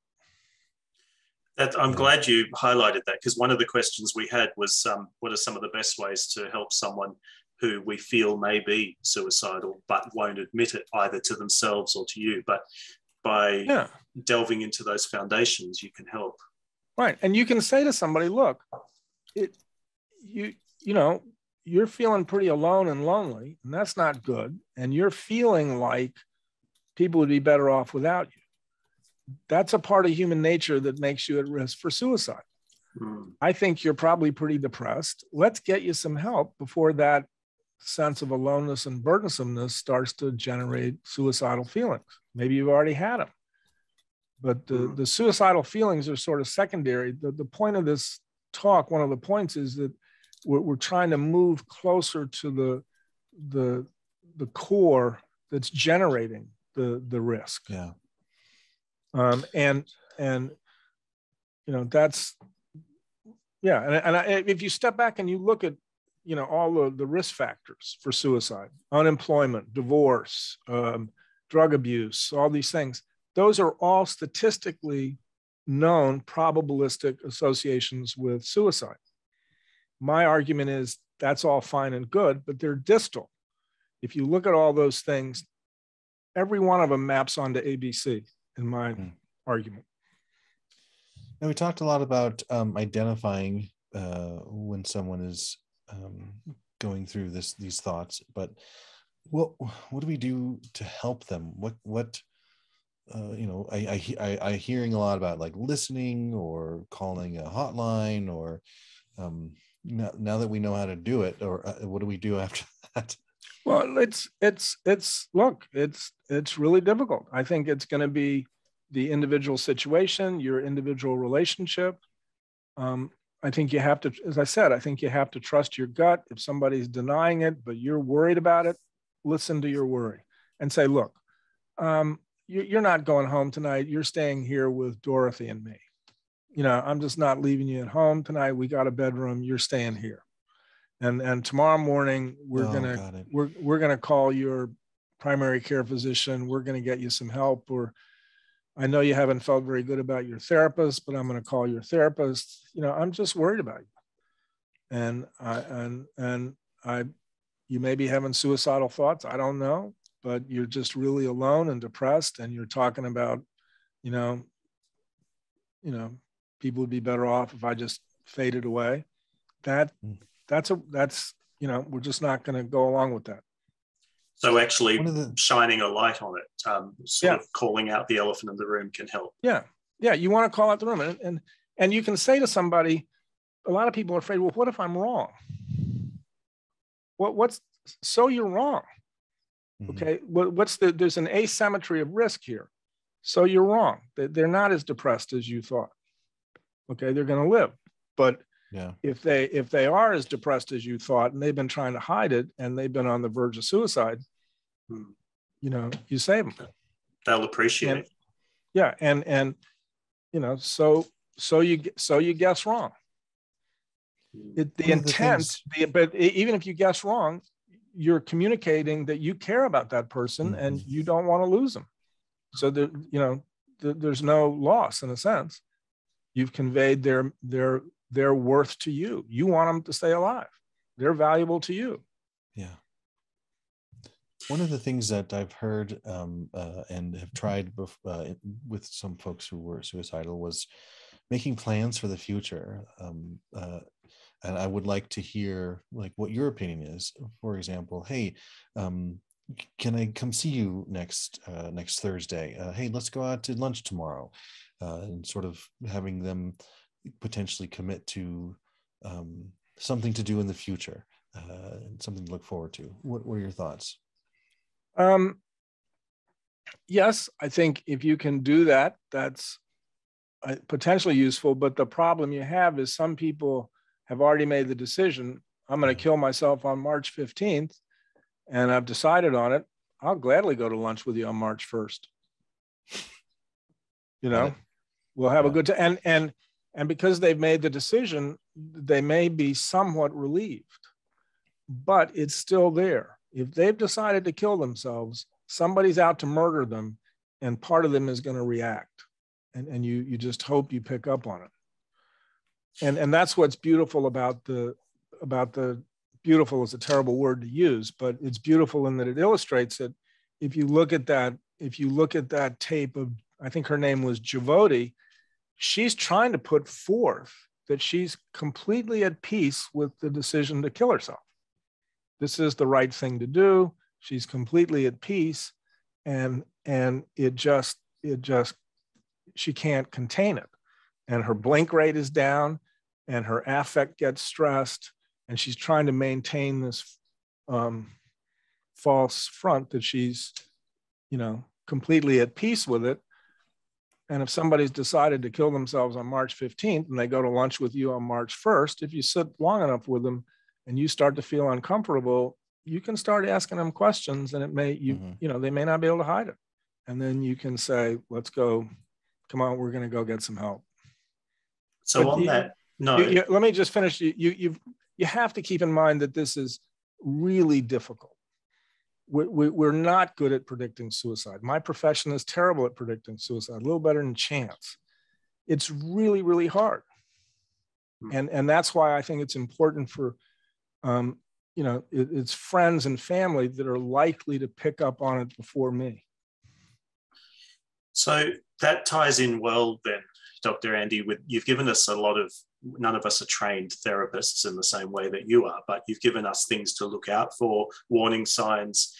That, i'm glad you highlighted that because one of the questions we had was um, what are some of the best ways to help someone who we feel may be suicidal but won't admit it either to themselves or to you? But by yeah. delving into those foundations you can help. Right. And you can say to somebody look it you you know you're feeling pretty alone and lonely, and that's not good. And you're feeling like people would be better off without you. That's a part of human nature that makes you at risk for suicide. Mm. I think you're probably pretty depressed. Let's get you some help before that sense of aloneness and burdensomeness starts to generate suicidal feelings. Maybe you've already had them. But the, mm. the suicidal feelings are sort of secondary. The, the point of this talk, one of the points is that we're, we're trying to move closer to the the the core that's generating the the risk. Yeah. Um, and and you know that's yeah, and, and I, if you step back and you look at you know all the, the risk factors for suicide, unemployment, divorce, um, drug abuse, all these things, those are all statistically known probabilistic associations with suicide. My argument is that's all fine and good, but they're distal. If you look at all those things, every one of them maps onto ABC, in my mm. argument. And we talked a lot about um, identifying uh, when someone is um, going through this these thoughts, but what what do we do to help them? What what uh, you know, I, I I I hearing a lot about like listening or calling a hotline or um, now, now that we know how to do it or uh, what do we do after that? Well it's it's it's look it's it's really difficult. I think it's going to be the individual situation your individual relationship. Um, i think you have to as i said i think you have to trust your gut. If somebody's denying it but you're worried about it listen to your worry and say look um, you're not going home tonight. You're staying here with dorothy and me you know, I'm just not leaving you at home tonight. We got a bedroom. You're staying here. And and tomorrow morning we're oh, gonna we're we're gonna call your primary care physician. We're gonna get you some help. Or I know you haven't felt very good about your therapist, but I'm gonna call your therapist. You know, I'm just worried about you. And I and and I you may be having suicidal thoughts. I don't know, but you're just really alone and depressed, and you're talking about, you know, you know, people would be better off if I just faded away. That hmm. that's a that's you know we're just not going to go along with that. So actually, the, shining a light on it, um, sort yeah. of calling out the elephant in the room can help. Yeah, yeah. You want to call out the room, and and and you can say to somebody, a lot of people are afraid. Well, what if I'm wrong? What what's so you're wrong? Mm-hmm. Okay. What, what's the there's an asymmetry of risk here. So you're wrong. They're not as depressed as you thought okay they're going to live but yeah. if they if they are as depressed as you thought and they've been trying to hide it and they've been on the verge of suicide hmm. you know you save them they'll appreciate and, it yeah and and you know so so you so you guess wrong it, the intent the, but even if you guess wrong you're communicating that you care about that person mm-hmm. and you don't want to lose them so there you know there's no loss in a sense You've conveyed their their their worth to you. You want them to stay alive. They're valuable to you. Yeah. One of the things that I've heard um, uh, and have tried bef- uh, with some folks who were suicidal was making plans for the future. Um, uh, and I would like to hear like what your opinion is. For example, hey, um, can I come see you next uh, next Thursday? Uh, hey, let's go out to lunch tomorrow uh, and sort of having them potentially commit to um, something to do in the future. uh, something to look forward to. What were your thoughts? Um, yes, I think if you can do that, that's uh, potentially useful. But the problem you have is some people have already made the decision I'm going to kill myself on March 15th, and I've decided on it. I'll gladly go to lunch with you on March 1st. You know, we'll have a good time. And and and because they've made the decision, they may be somewhat relieved, but it's still there. If they've decided to kill themselves, somebody's out to murder them, and part of them is going to react. And, and you you just hope you pick up on it. And and that's what's beautiful about the about the beautiful is a terrible word to use, but it's beautiful in that it illustrates that if you look at that, if you look at that tape of I think her name was Javotti, she's trying to put forth that she's completely at peace with the decision to kill herself. This is the right thing to do. She's completely at peace and and it just it just she can't contain it. And her blink rate is down and her affect gets stressed and she's trying to maintain this um, false front that she's you know completely at peace with it and if somebody's decided to kill themselves on March 15th and they go to lunch with you on March 1st, if you sit long enough with them and you start to feel uncomfortable, you can start asking them questions and it may, you, mm-hmm. you know, they may not be able to hide it. And then you can say, let's go, come on, we're going to go get some help. So but on you, that, no, you, you, let me just finish. You, you, you, you have to keep in mind that this is really difficult we, we're not good at predicting suicide. My profession is terrible at predicting suicide, a little better than chance. It's really, really hard. Hmm. And, and that's why I think it's important for, um, you know, it, it's friends and family that are likely to pick up on it before me. So that ties in well then, Dr. Andy, with you've given us a lot of none of us are trained therapists in the same way that you are, but you've given us things to look out for, warning signs,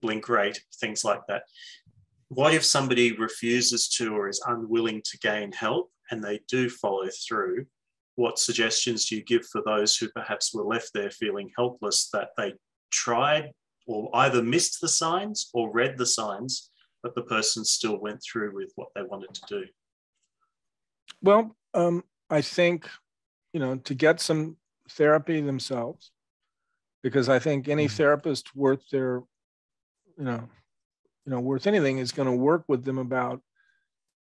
blink rate, things like that. What if somebody refuses to or is unwilling to gain help and they do follow through? What suggestions do you give for those who perhaps were left there feeling helpless that they tried or either missed the signs or read the signs, but the person still went through with what they wanted to do? Well, um, I think you know, to get some therapy themselves, because I think any mm-hmm. therapist worth their, you know, you know, worth anything is going to work with them about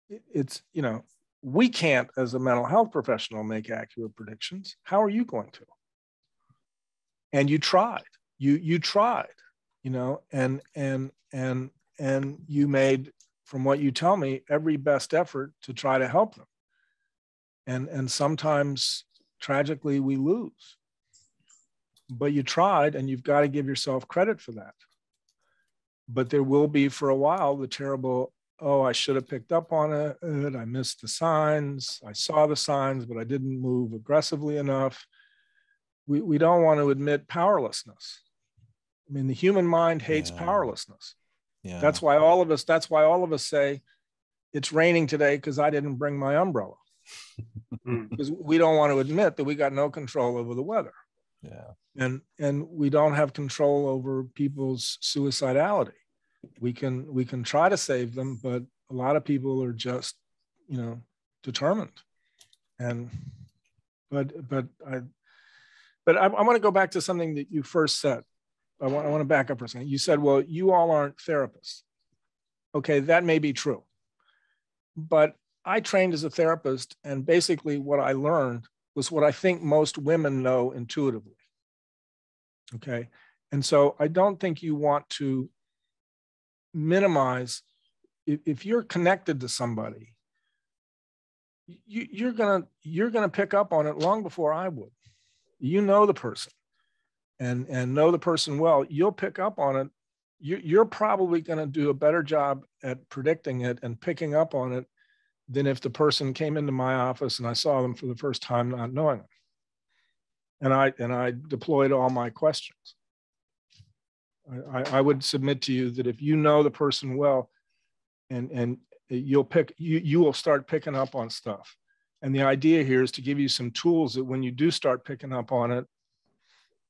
it's, you know, we can't as a mental health professional make accurate predictions. How are you going to? And you tried. You you tried, you know, and and and and you made from what you tell me every best effort to try to help them and and sometimes tragically we lose. But you tried, and you've got to give yourself credit for that. But there will be for a while the terrible, oh, I should have picked up on it. I missed the signs. I saw the signs, but I didn't move aggressively enough. We, we don't want to admit powerlessness. I mean, the human mind hates yeah. powerlessness. Yeah. That's why all of us, that's why all of us say, it's raining today because I didn't bring my umbrella. Hmm. because we don't want to admit that we got no control over the weather. Yeah. And and we don't have control over people's suicidality. We can we can try to save them, but a lot of people are just, you know, determined. And but but I but I, I want to go back to something that you first said. I want, I want to back up for a second. You said, well, you all aren't therapists. Okay, that may be true. But I trained as a therapist, and basically what I learned was what I think most women know intuitively. Okay. And so I don't think you want to minimize if, if you're connected to somebody, you, you're gonna you're gonna pick up on it long before I would. You know the person and and know the person well, you'll pick up on it. You, you're probably going to do a better job at predicting it and picking up on it than if the person came into my office and I saw them for the first time not knowing them. And I and I deployed all my questions. I, I would submit to you that if you know the person well, and and you'll pick you you will start picking up on stuff. And the idea here is to give you some tools that when you do start picking up on it,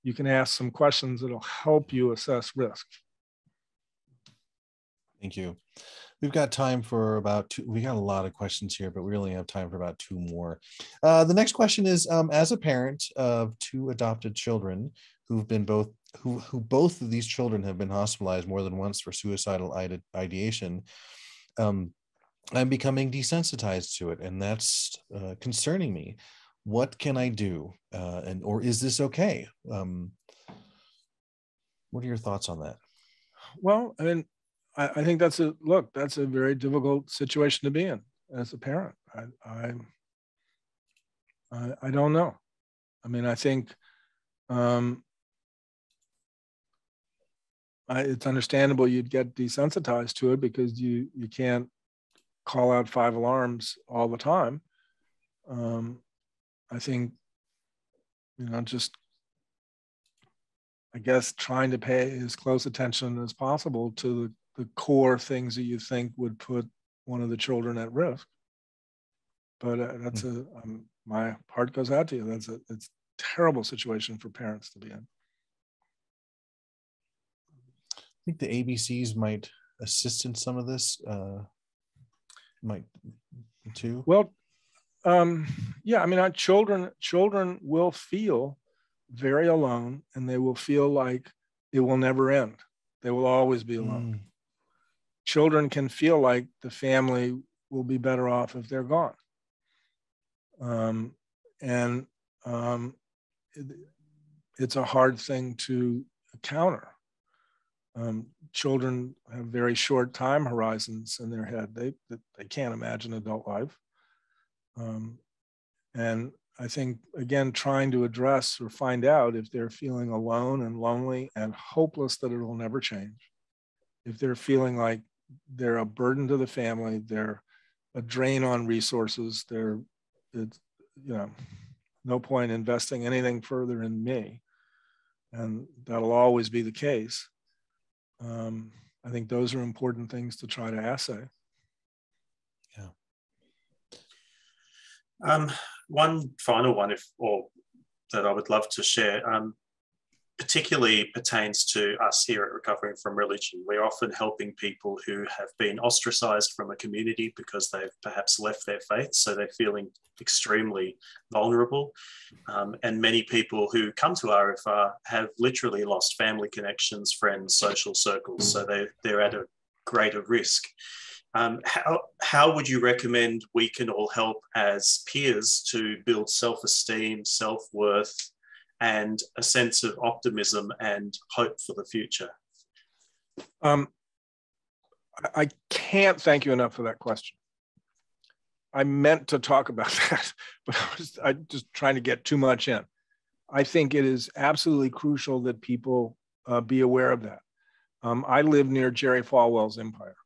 you can ask some questions that'll help you assess risk. Thank you. We've got time for about two. We got a lot of questions here, but we only have time for about two more. Uh, the next question is: um, As a parent of two adopted children who've been both who who both of these children have been hospitalized more than once for suicidal ide- ideation, um, I'm becoming desensitized to it, and that's uh, concerning me. What can I do? Uh, and or is this okay? Um, what are your thoughts on that? Well, I mean, I, I, think that's a look. That's a very difficult situation to be in as a parent. I, I, I, I don't know. I mean, I think um, I, it's understandable you'd get desensitized to it because you you can't call out five alarms all the time. Um, I think you know just I guess trying to pay as close attention as possible to the the core things that you think would put one of the children at risk. But uh, that's hmm. a um, my heart goes out to you. That's a it's a terrible situation for parents to be in. I think the ABCs might assist in some of this. Uh, might too. Well, um, yeah. I mean, our children children will feel very alone, and they will feel like it will never end. They will always be alone. Mm children can feel like the family will be better off if they're gone. Um, and um, it, it's a hard thing to counter. Um, children have very short time horizons in their head. They, they can't imagine adult life. Um, and I think, again, trying to address or find out if they're feeling alone and lonely and hopeless that it will never change. If they're feeling like they're a burden to the family. They're a drain on resources. They're, it's, you know, no point investing anything further in me. And that'll always be the case. Um, I think those are important things to try to assay. Yeah. Um, one final one, if or that I would love to share. Um, particularly pertains to us here at Recovering from Religion. We're often helping people who have been ostracized from a community because they've perhaps left their faith, so they're feeling extremely vulnerable. Um, and many people who come to RFR have literally lost family connections, friends, social circles, so they, they're at a greater risk. Um, how, how would you recommend we can all help as peers to build self esteem, self worth, and a sense of optimism and hope for the future? Um, I can't thank you enough for that question. I meant to talk about that, but I was I just trying to get too much in. I think it is absolutely crucial that people uh, be aware of that. Um, I live near Jerry Falwell's empire,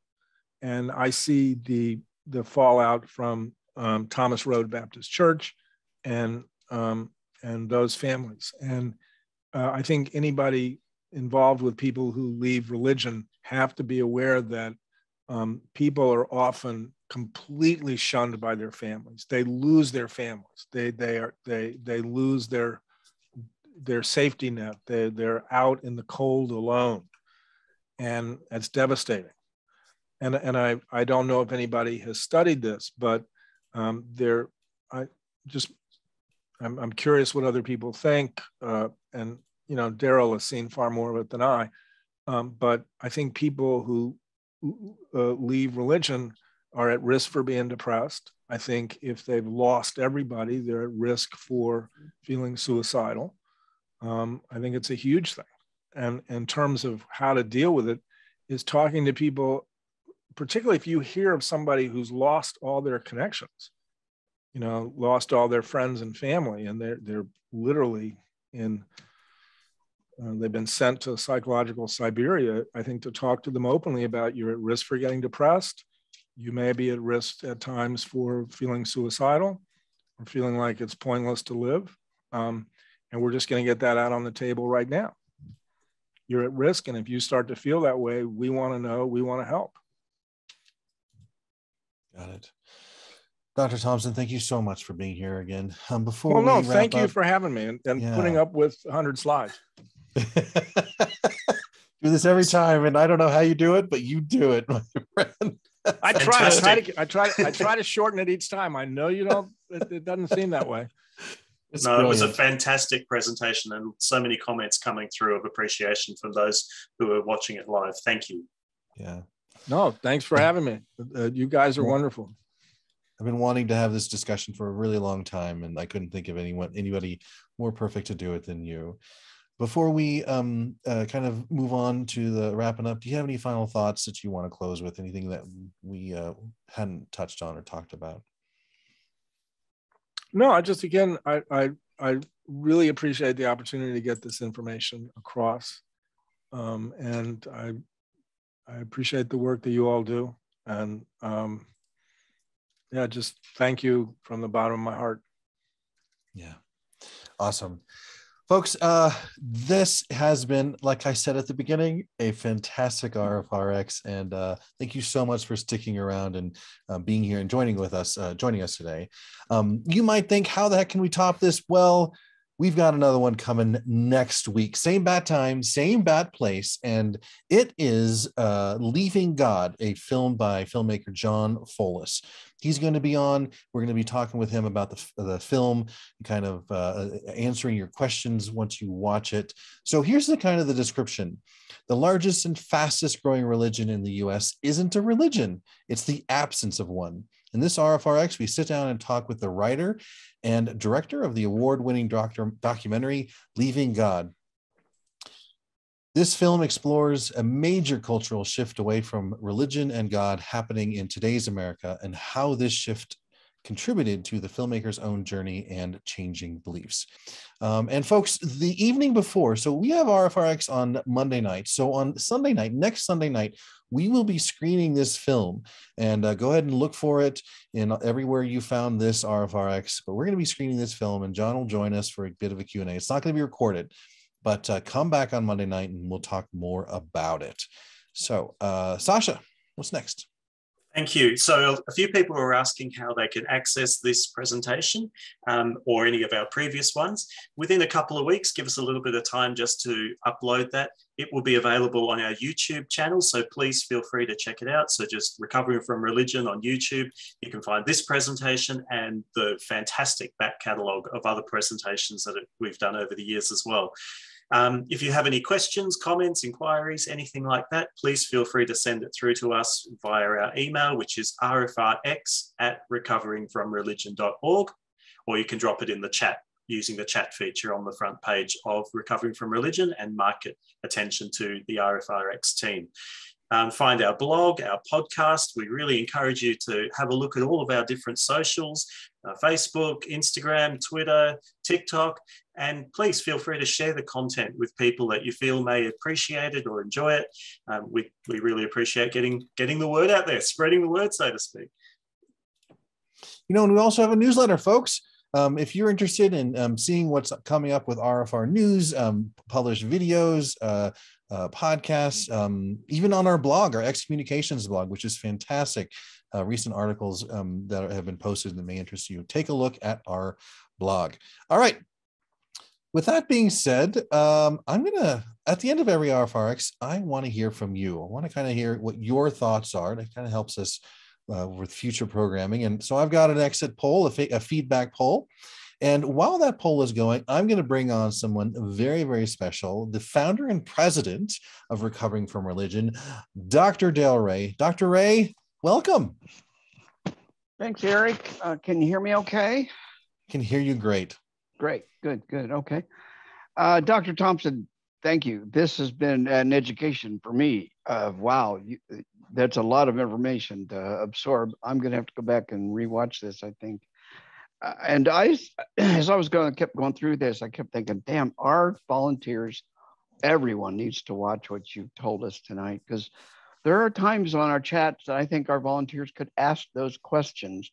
and I see the the fallout from um, Thomas Road Baptist Church and um, and those families. And uh, I think anybody involved with people who leave religion have to be aware that um, people are often completely shunned by their families. They lose their families. They they are they they lose their their safety net. They they're out in the cold alone, and it's devastating. And and I I don't know if anybody has studied this, but um, there I just I'm, I'm curious what other people think. Uh, and, you know, Darrel has seen far more of it than I. Um, but I think people who uh, leave religion are at risk for being depressed. I think if they've lost everybody, they're at risk for feeling suicidal. Um, I think it's a huge thing. And in terms of how to deal with it, is talking to people, particularly if you hear of somebody who's lost all their connections you know, lost all their friends and family, and they're they're literally in. Uh, they've been sent to psychological Siberia, I think, to talk to them openly about you're at risk for getting depressed. You may be at risk at times for feeling suicidal or feeling like it's pointless to live. Um, and we're just going to get that out on the table right now. You're at risk. And if you start to feel that way, we want to know, we want to help. Got it. Dr. Thomson, thank you so much for being here again. Um, before well, no, we thank up, you for having me and, and Yeah. putting up with 100 slides. do this every time, and I don't know how you do it, but you do it, my friend. I try, I try to, I try, I try to shorten it each time. I know you don't. It, it doesn't seem that way. It's no, it was a fantastic presentation and so many comments coming through of appreciation from those who are watching it live. Thank you. yeah. No, thanks for having me. Uh, you guys are Well, wonderful. I've been wanting to have this discussion for a really long time, and I couldn't think of anyone anybody more perfect to do it than you. Before we um, uh, kind of move on to the wrapping up, do you have any final thoughts that you want to close with? Anything that we uh, hadn't touched on or talked about? No, I just again, I, I, I really appreciate the opportunity to get this information across, um, and I, I appreciate the work that you all do, and um, yeah, just thank you from the bottom of my heart. Yeah. Awesome. Folks, uh, this has been, like I said at the beginning, a fantastic RFRX. And uh, thank you so much for sticking around and uh, being here and joining with us, uh, joining us today. Um, you might think, how the heck can we top this? Well, we've got another one coming next week. Same bat time, same bat place. And it is uh, Leaving God, a film by filmmaker John Folis. He's going to be on. We're going to be talking with him about the, the film, kind of uh, answering your questions once you watch it. So here's the kind of the description. The largest and fastest growing religion in the US isn't a religion, it's the absence of one. In this RFRX, we sit down and talk with the writer and director of the award winning documentary, Leaving God. This film explores a major cultural shift away from religion and God happening in today's America and how this shift contributed to the filmmaker's own journey and changing beliefs. Um, and folks, the evening before, so we have RFRX on Monday night. So on Sunday night, next Sunday night, we will be screening this film and uh, go ahead and look for it in everywhere you found this RFRX. But we're going to be screening this film and John will join us for a bit of a Q&A. It's not going to be recorded, but uh, come back on Monday night and we'll talk more about it. So, uh, Sasha, what's next? Thank you. So a few people were asking how they can access this presentation um, or any of our previous ones. Within a couple of weeks, give us a little bit of time just to upload that. It will be available on our YouTube channel, so please feel free to check it out. So just Recovering from Religion on YouTube, you can find this presentation and the fantastic back catalogue of other presentations that we've done over the years as well. Um, if you have any questions, comments, inquiries, anything like that, please feel free to send it through to us via our email, which is rfrx at recoveringfromreligion.org, or you can drop it in the chat using the chat feature on the front page of Recovering from Religion and mark it attention to the RFRX team. Um, find our blog, our podcast. We really encourage you to have a look at all of our different socials uh, Facebook, Instagram, Twitter, TikTok. And please feel free to share the content with people that you feel may appreciate it or enjoy it. Um, we, we really appreciate getting, getting the word out there, spreading the word, so to speak. You know, and we also have a newsletter, folks. Um, if you're interested in um, seeing what's coming up with RFR news, um, published videos, uh, uh, podcasts, um, even on our blog, our excommunications blog, which is fantastic. Uh, recent articles um, that have been posted that may interest you. Take a look at our blog. All right. With that being said, um, I'm going to, at the end of every RFRX, I want to hear from you. I want to kind of hear what your thoughts are. That kind of helps us uh, with future programming. And so I've got an exit poll, a feedback poll. And while that poll is going, I'm going to bring on someone very, very special, the founder and president of Recovering from Religion, Dr. Darrel Ray. Dr. Ray, welcome. Thanks, Eric. Uh, can you hear me okay? Can hear you great. Great, good, good. Okay. Uh, Dr. Thomson, thank you. This has been an education for me. Uh, wow, you, that's a lot of information to absorb. I'm going to have to go back and rewatch this, I think. And I, as I was going, kept going through this, I kept thinking, damn, our volunteers, everyone needs to watch what you told us tonight because there are times on our chats that I think our volunteers could ask those questions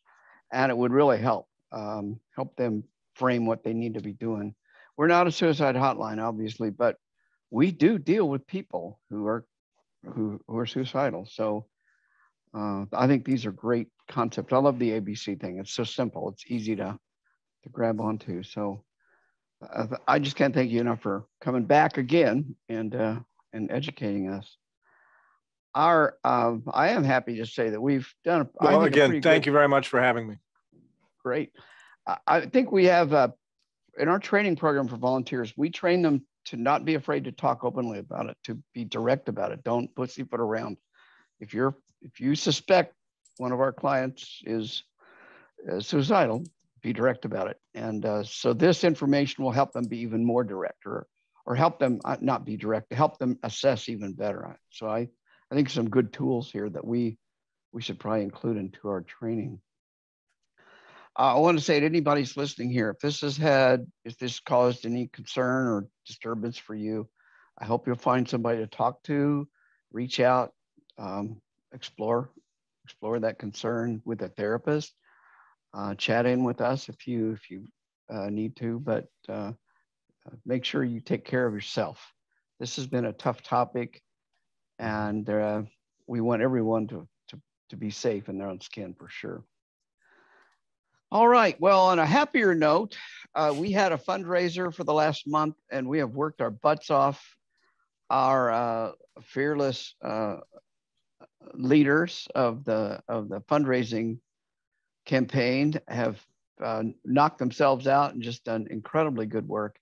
and it would really help, um, help them frame what they need to be doing. We're not a suicide hotline, obviously, but we do deal with people who are who, who are suicidal. So Uh, I think these are great concepts. I love the ABC thing. It's so simple. It's easy to to grab onto. So uh, I just can't thank you enough for coming back again and uh, and educating us. Our um, I am happy to say that we've done. A, Well, again, thank good, you very much for having me. Great. I think we have uh, in our training program for volunteers, we train them to not be afraid to talk openly about it, to be direct about it. Don't pussyfoot around. If you're if you suspect one of our clients is uh, suicidal, be direct about it. And uh, so this information will help them be even more direct, or or help them uh, not be direct, help them assess even better. So I I think some good tools here that we we should probably include into our training. Uh, I want to say to anybody's listening here, if this has had, if this caused any concern or disturbance for you, I hope you'll find somebody to talk to, reach out, um, explore, explore that concern with a therapist. Uh, chat in with us if you if you uh, need to, but uh, make sure you take care of yourself. This has been a tough topic, and uh, we want everyone to, to to be safe in their own skin for sure. All right. Well, on a happier note, uh, we had a fundraiser for the last month, and we have worked our butts off. Our uh, fearless uh, leaders of the of the fundraising campaign have uh, knocked themselves out and just done incredibly good work.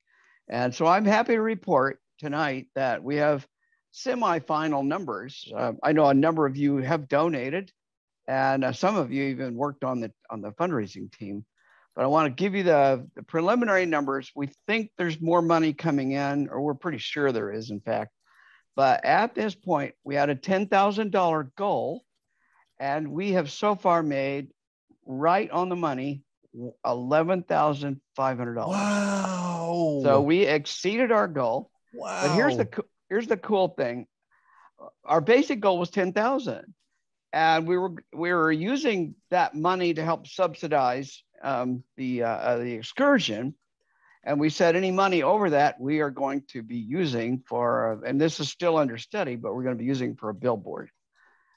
And so I'm happy to report tonight that we have semifinal numbers. Uh, I know a number of you have donated and uh, some of you even worked on the on the fundraising team. But I want to give you the, the preliminary numbers. We think there's more money coming in, or we're pretty sure there is, in fact. But at this point, we had a $10,000 goal, and we have so far made right on the money $11,500. Wow. So we exceeded our goal. Wow. But here's the here's the cool thing. Our basic goal was 10,000 and we were we were using that money to help subsidize um, the uh, uh, the excursion, and we said any money over that we are going to be using for, and this is still under study, but we're going to be using for a billboard.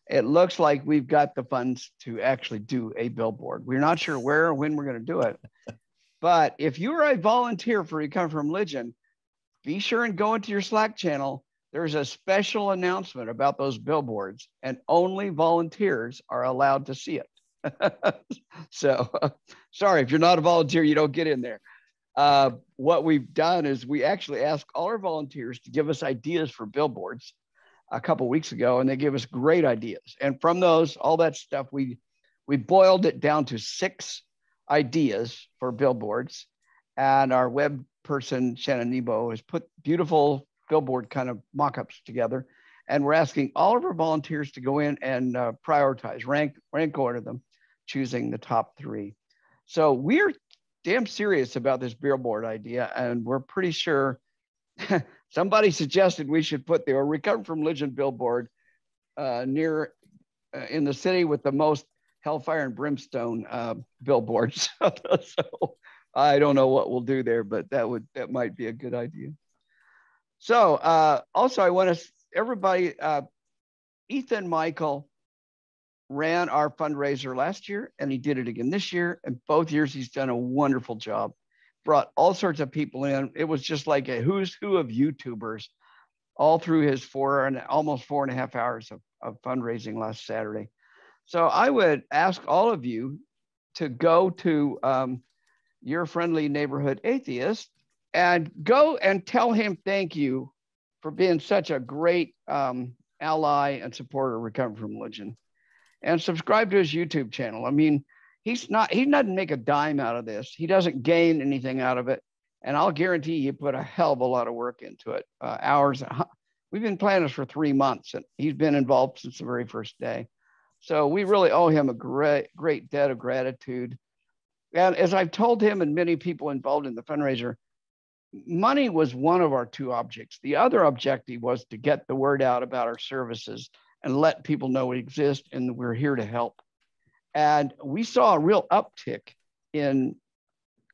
It looks like we've got the funds to actually do a billboard. We're not sure where or when we're going to do it, but if you are a volunteer for Recover from Religion, be sure and go into your Slack channel there's a special announcement about those billboards, and only volunteers are allowed to see it. so, sorry, if you're not a volunteer, you don't get in there. Uh, what we've done is we actually asked all our volunteers to give us ideas for billboards a couple weeks ago, and they gave us great ideas. And from those, all that stuff, we we boiled it down to six ideas for billboards. And our web person, Shannon Nebo, has put beautiful billboard kind of mock-ups together. And we're asking all of our volunteers to go in and uh, prioritize, rank, rank order them, choosing the top three. So we're damn serious about this billboard idea, and we're pretty sure somebody suggested we should put the or Recover from Religion billboard uh, near uh, in the city with the most hellfire and brimstone uh, billboards. so I don't know what we'll do there, but that would that might be a good idea. So uh, also, I want to everybody. Uh, Ethan Michael ran our fundraiser last year, and he did it again this year. And both years, he's done a wonderful job. Brought all sorts of people in. It was just like a who's who of YouTubers, all through his four and almost four and a half hours of, of fundraising last Saturday. So I would ask all of you to go to um, your friendly neighborhood atheist and go and tell him thank you for being such a great um, ally and supporter of Recover from Religion. And subscribe to his YouTube channel. I mean, he's not, he doesn't make a dime out of this. He doesn't gain anything out of it. And I'll guarantee he put a hell of a lot of work into it. Uh, hours. We've been planning this for three months, and he's been involved since the very first day. So we really owe him a great, great debt of gratitude. And as I've told him and many people involved in the fundraiser, money was one of our two objects. The other objective was to get the word out about our services and let people know we exist and we're here to help. And we saw a real uptick in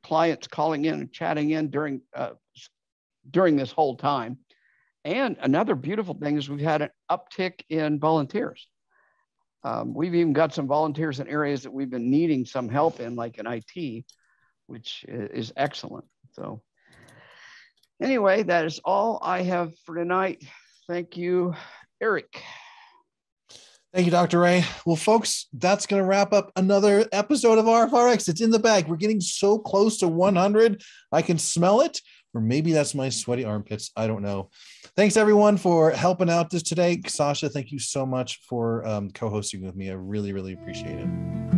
clients calling in and chatting in during uh, during this whole time. And another beautiful thing is we've had an uptick in volunteers. Um, we've even got some volunteers in areas that we've been needing some help in, like in IT, which is excellent. So anyway, that is all I have for tonight. Thank you, Eric. Thank you, Dr. Ray. Well, folks, that's going to wrap up another episode of RFRX. It's in the bag. We're getting so close to 100. I can smell it, or maybe that's my sweaty armpits. I don't know. Thanks, everyone, for helping out this today. Sasha, thank you so much for um, co hosting with me. I really, really appreciate it.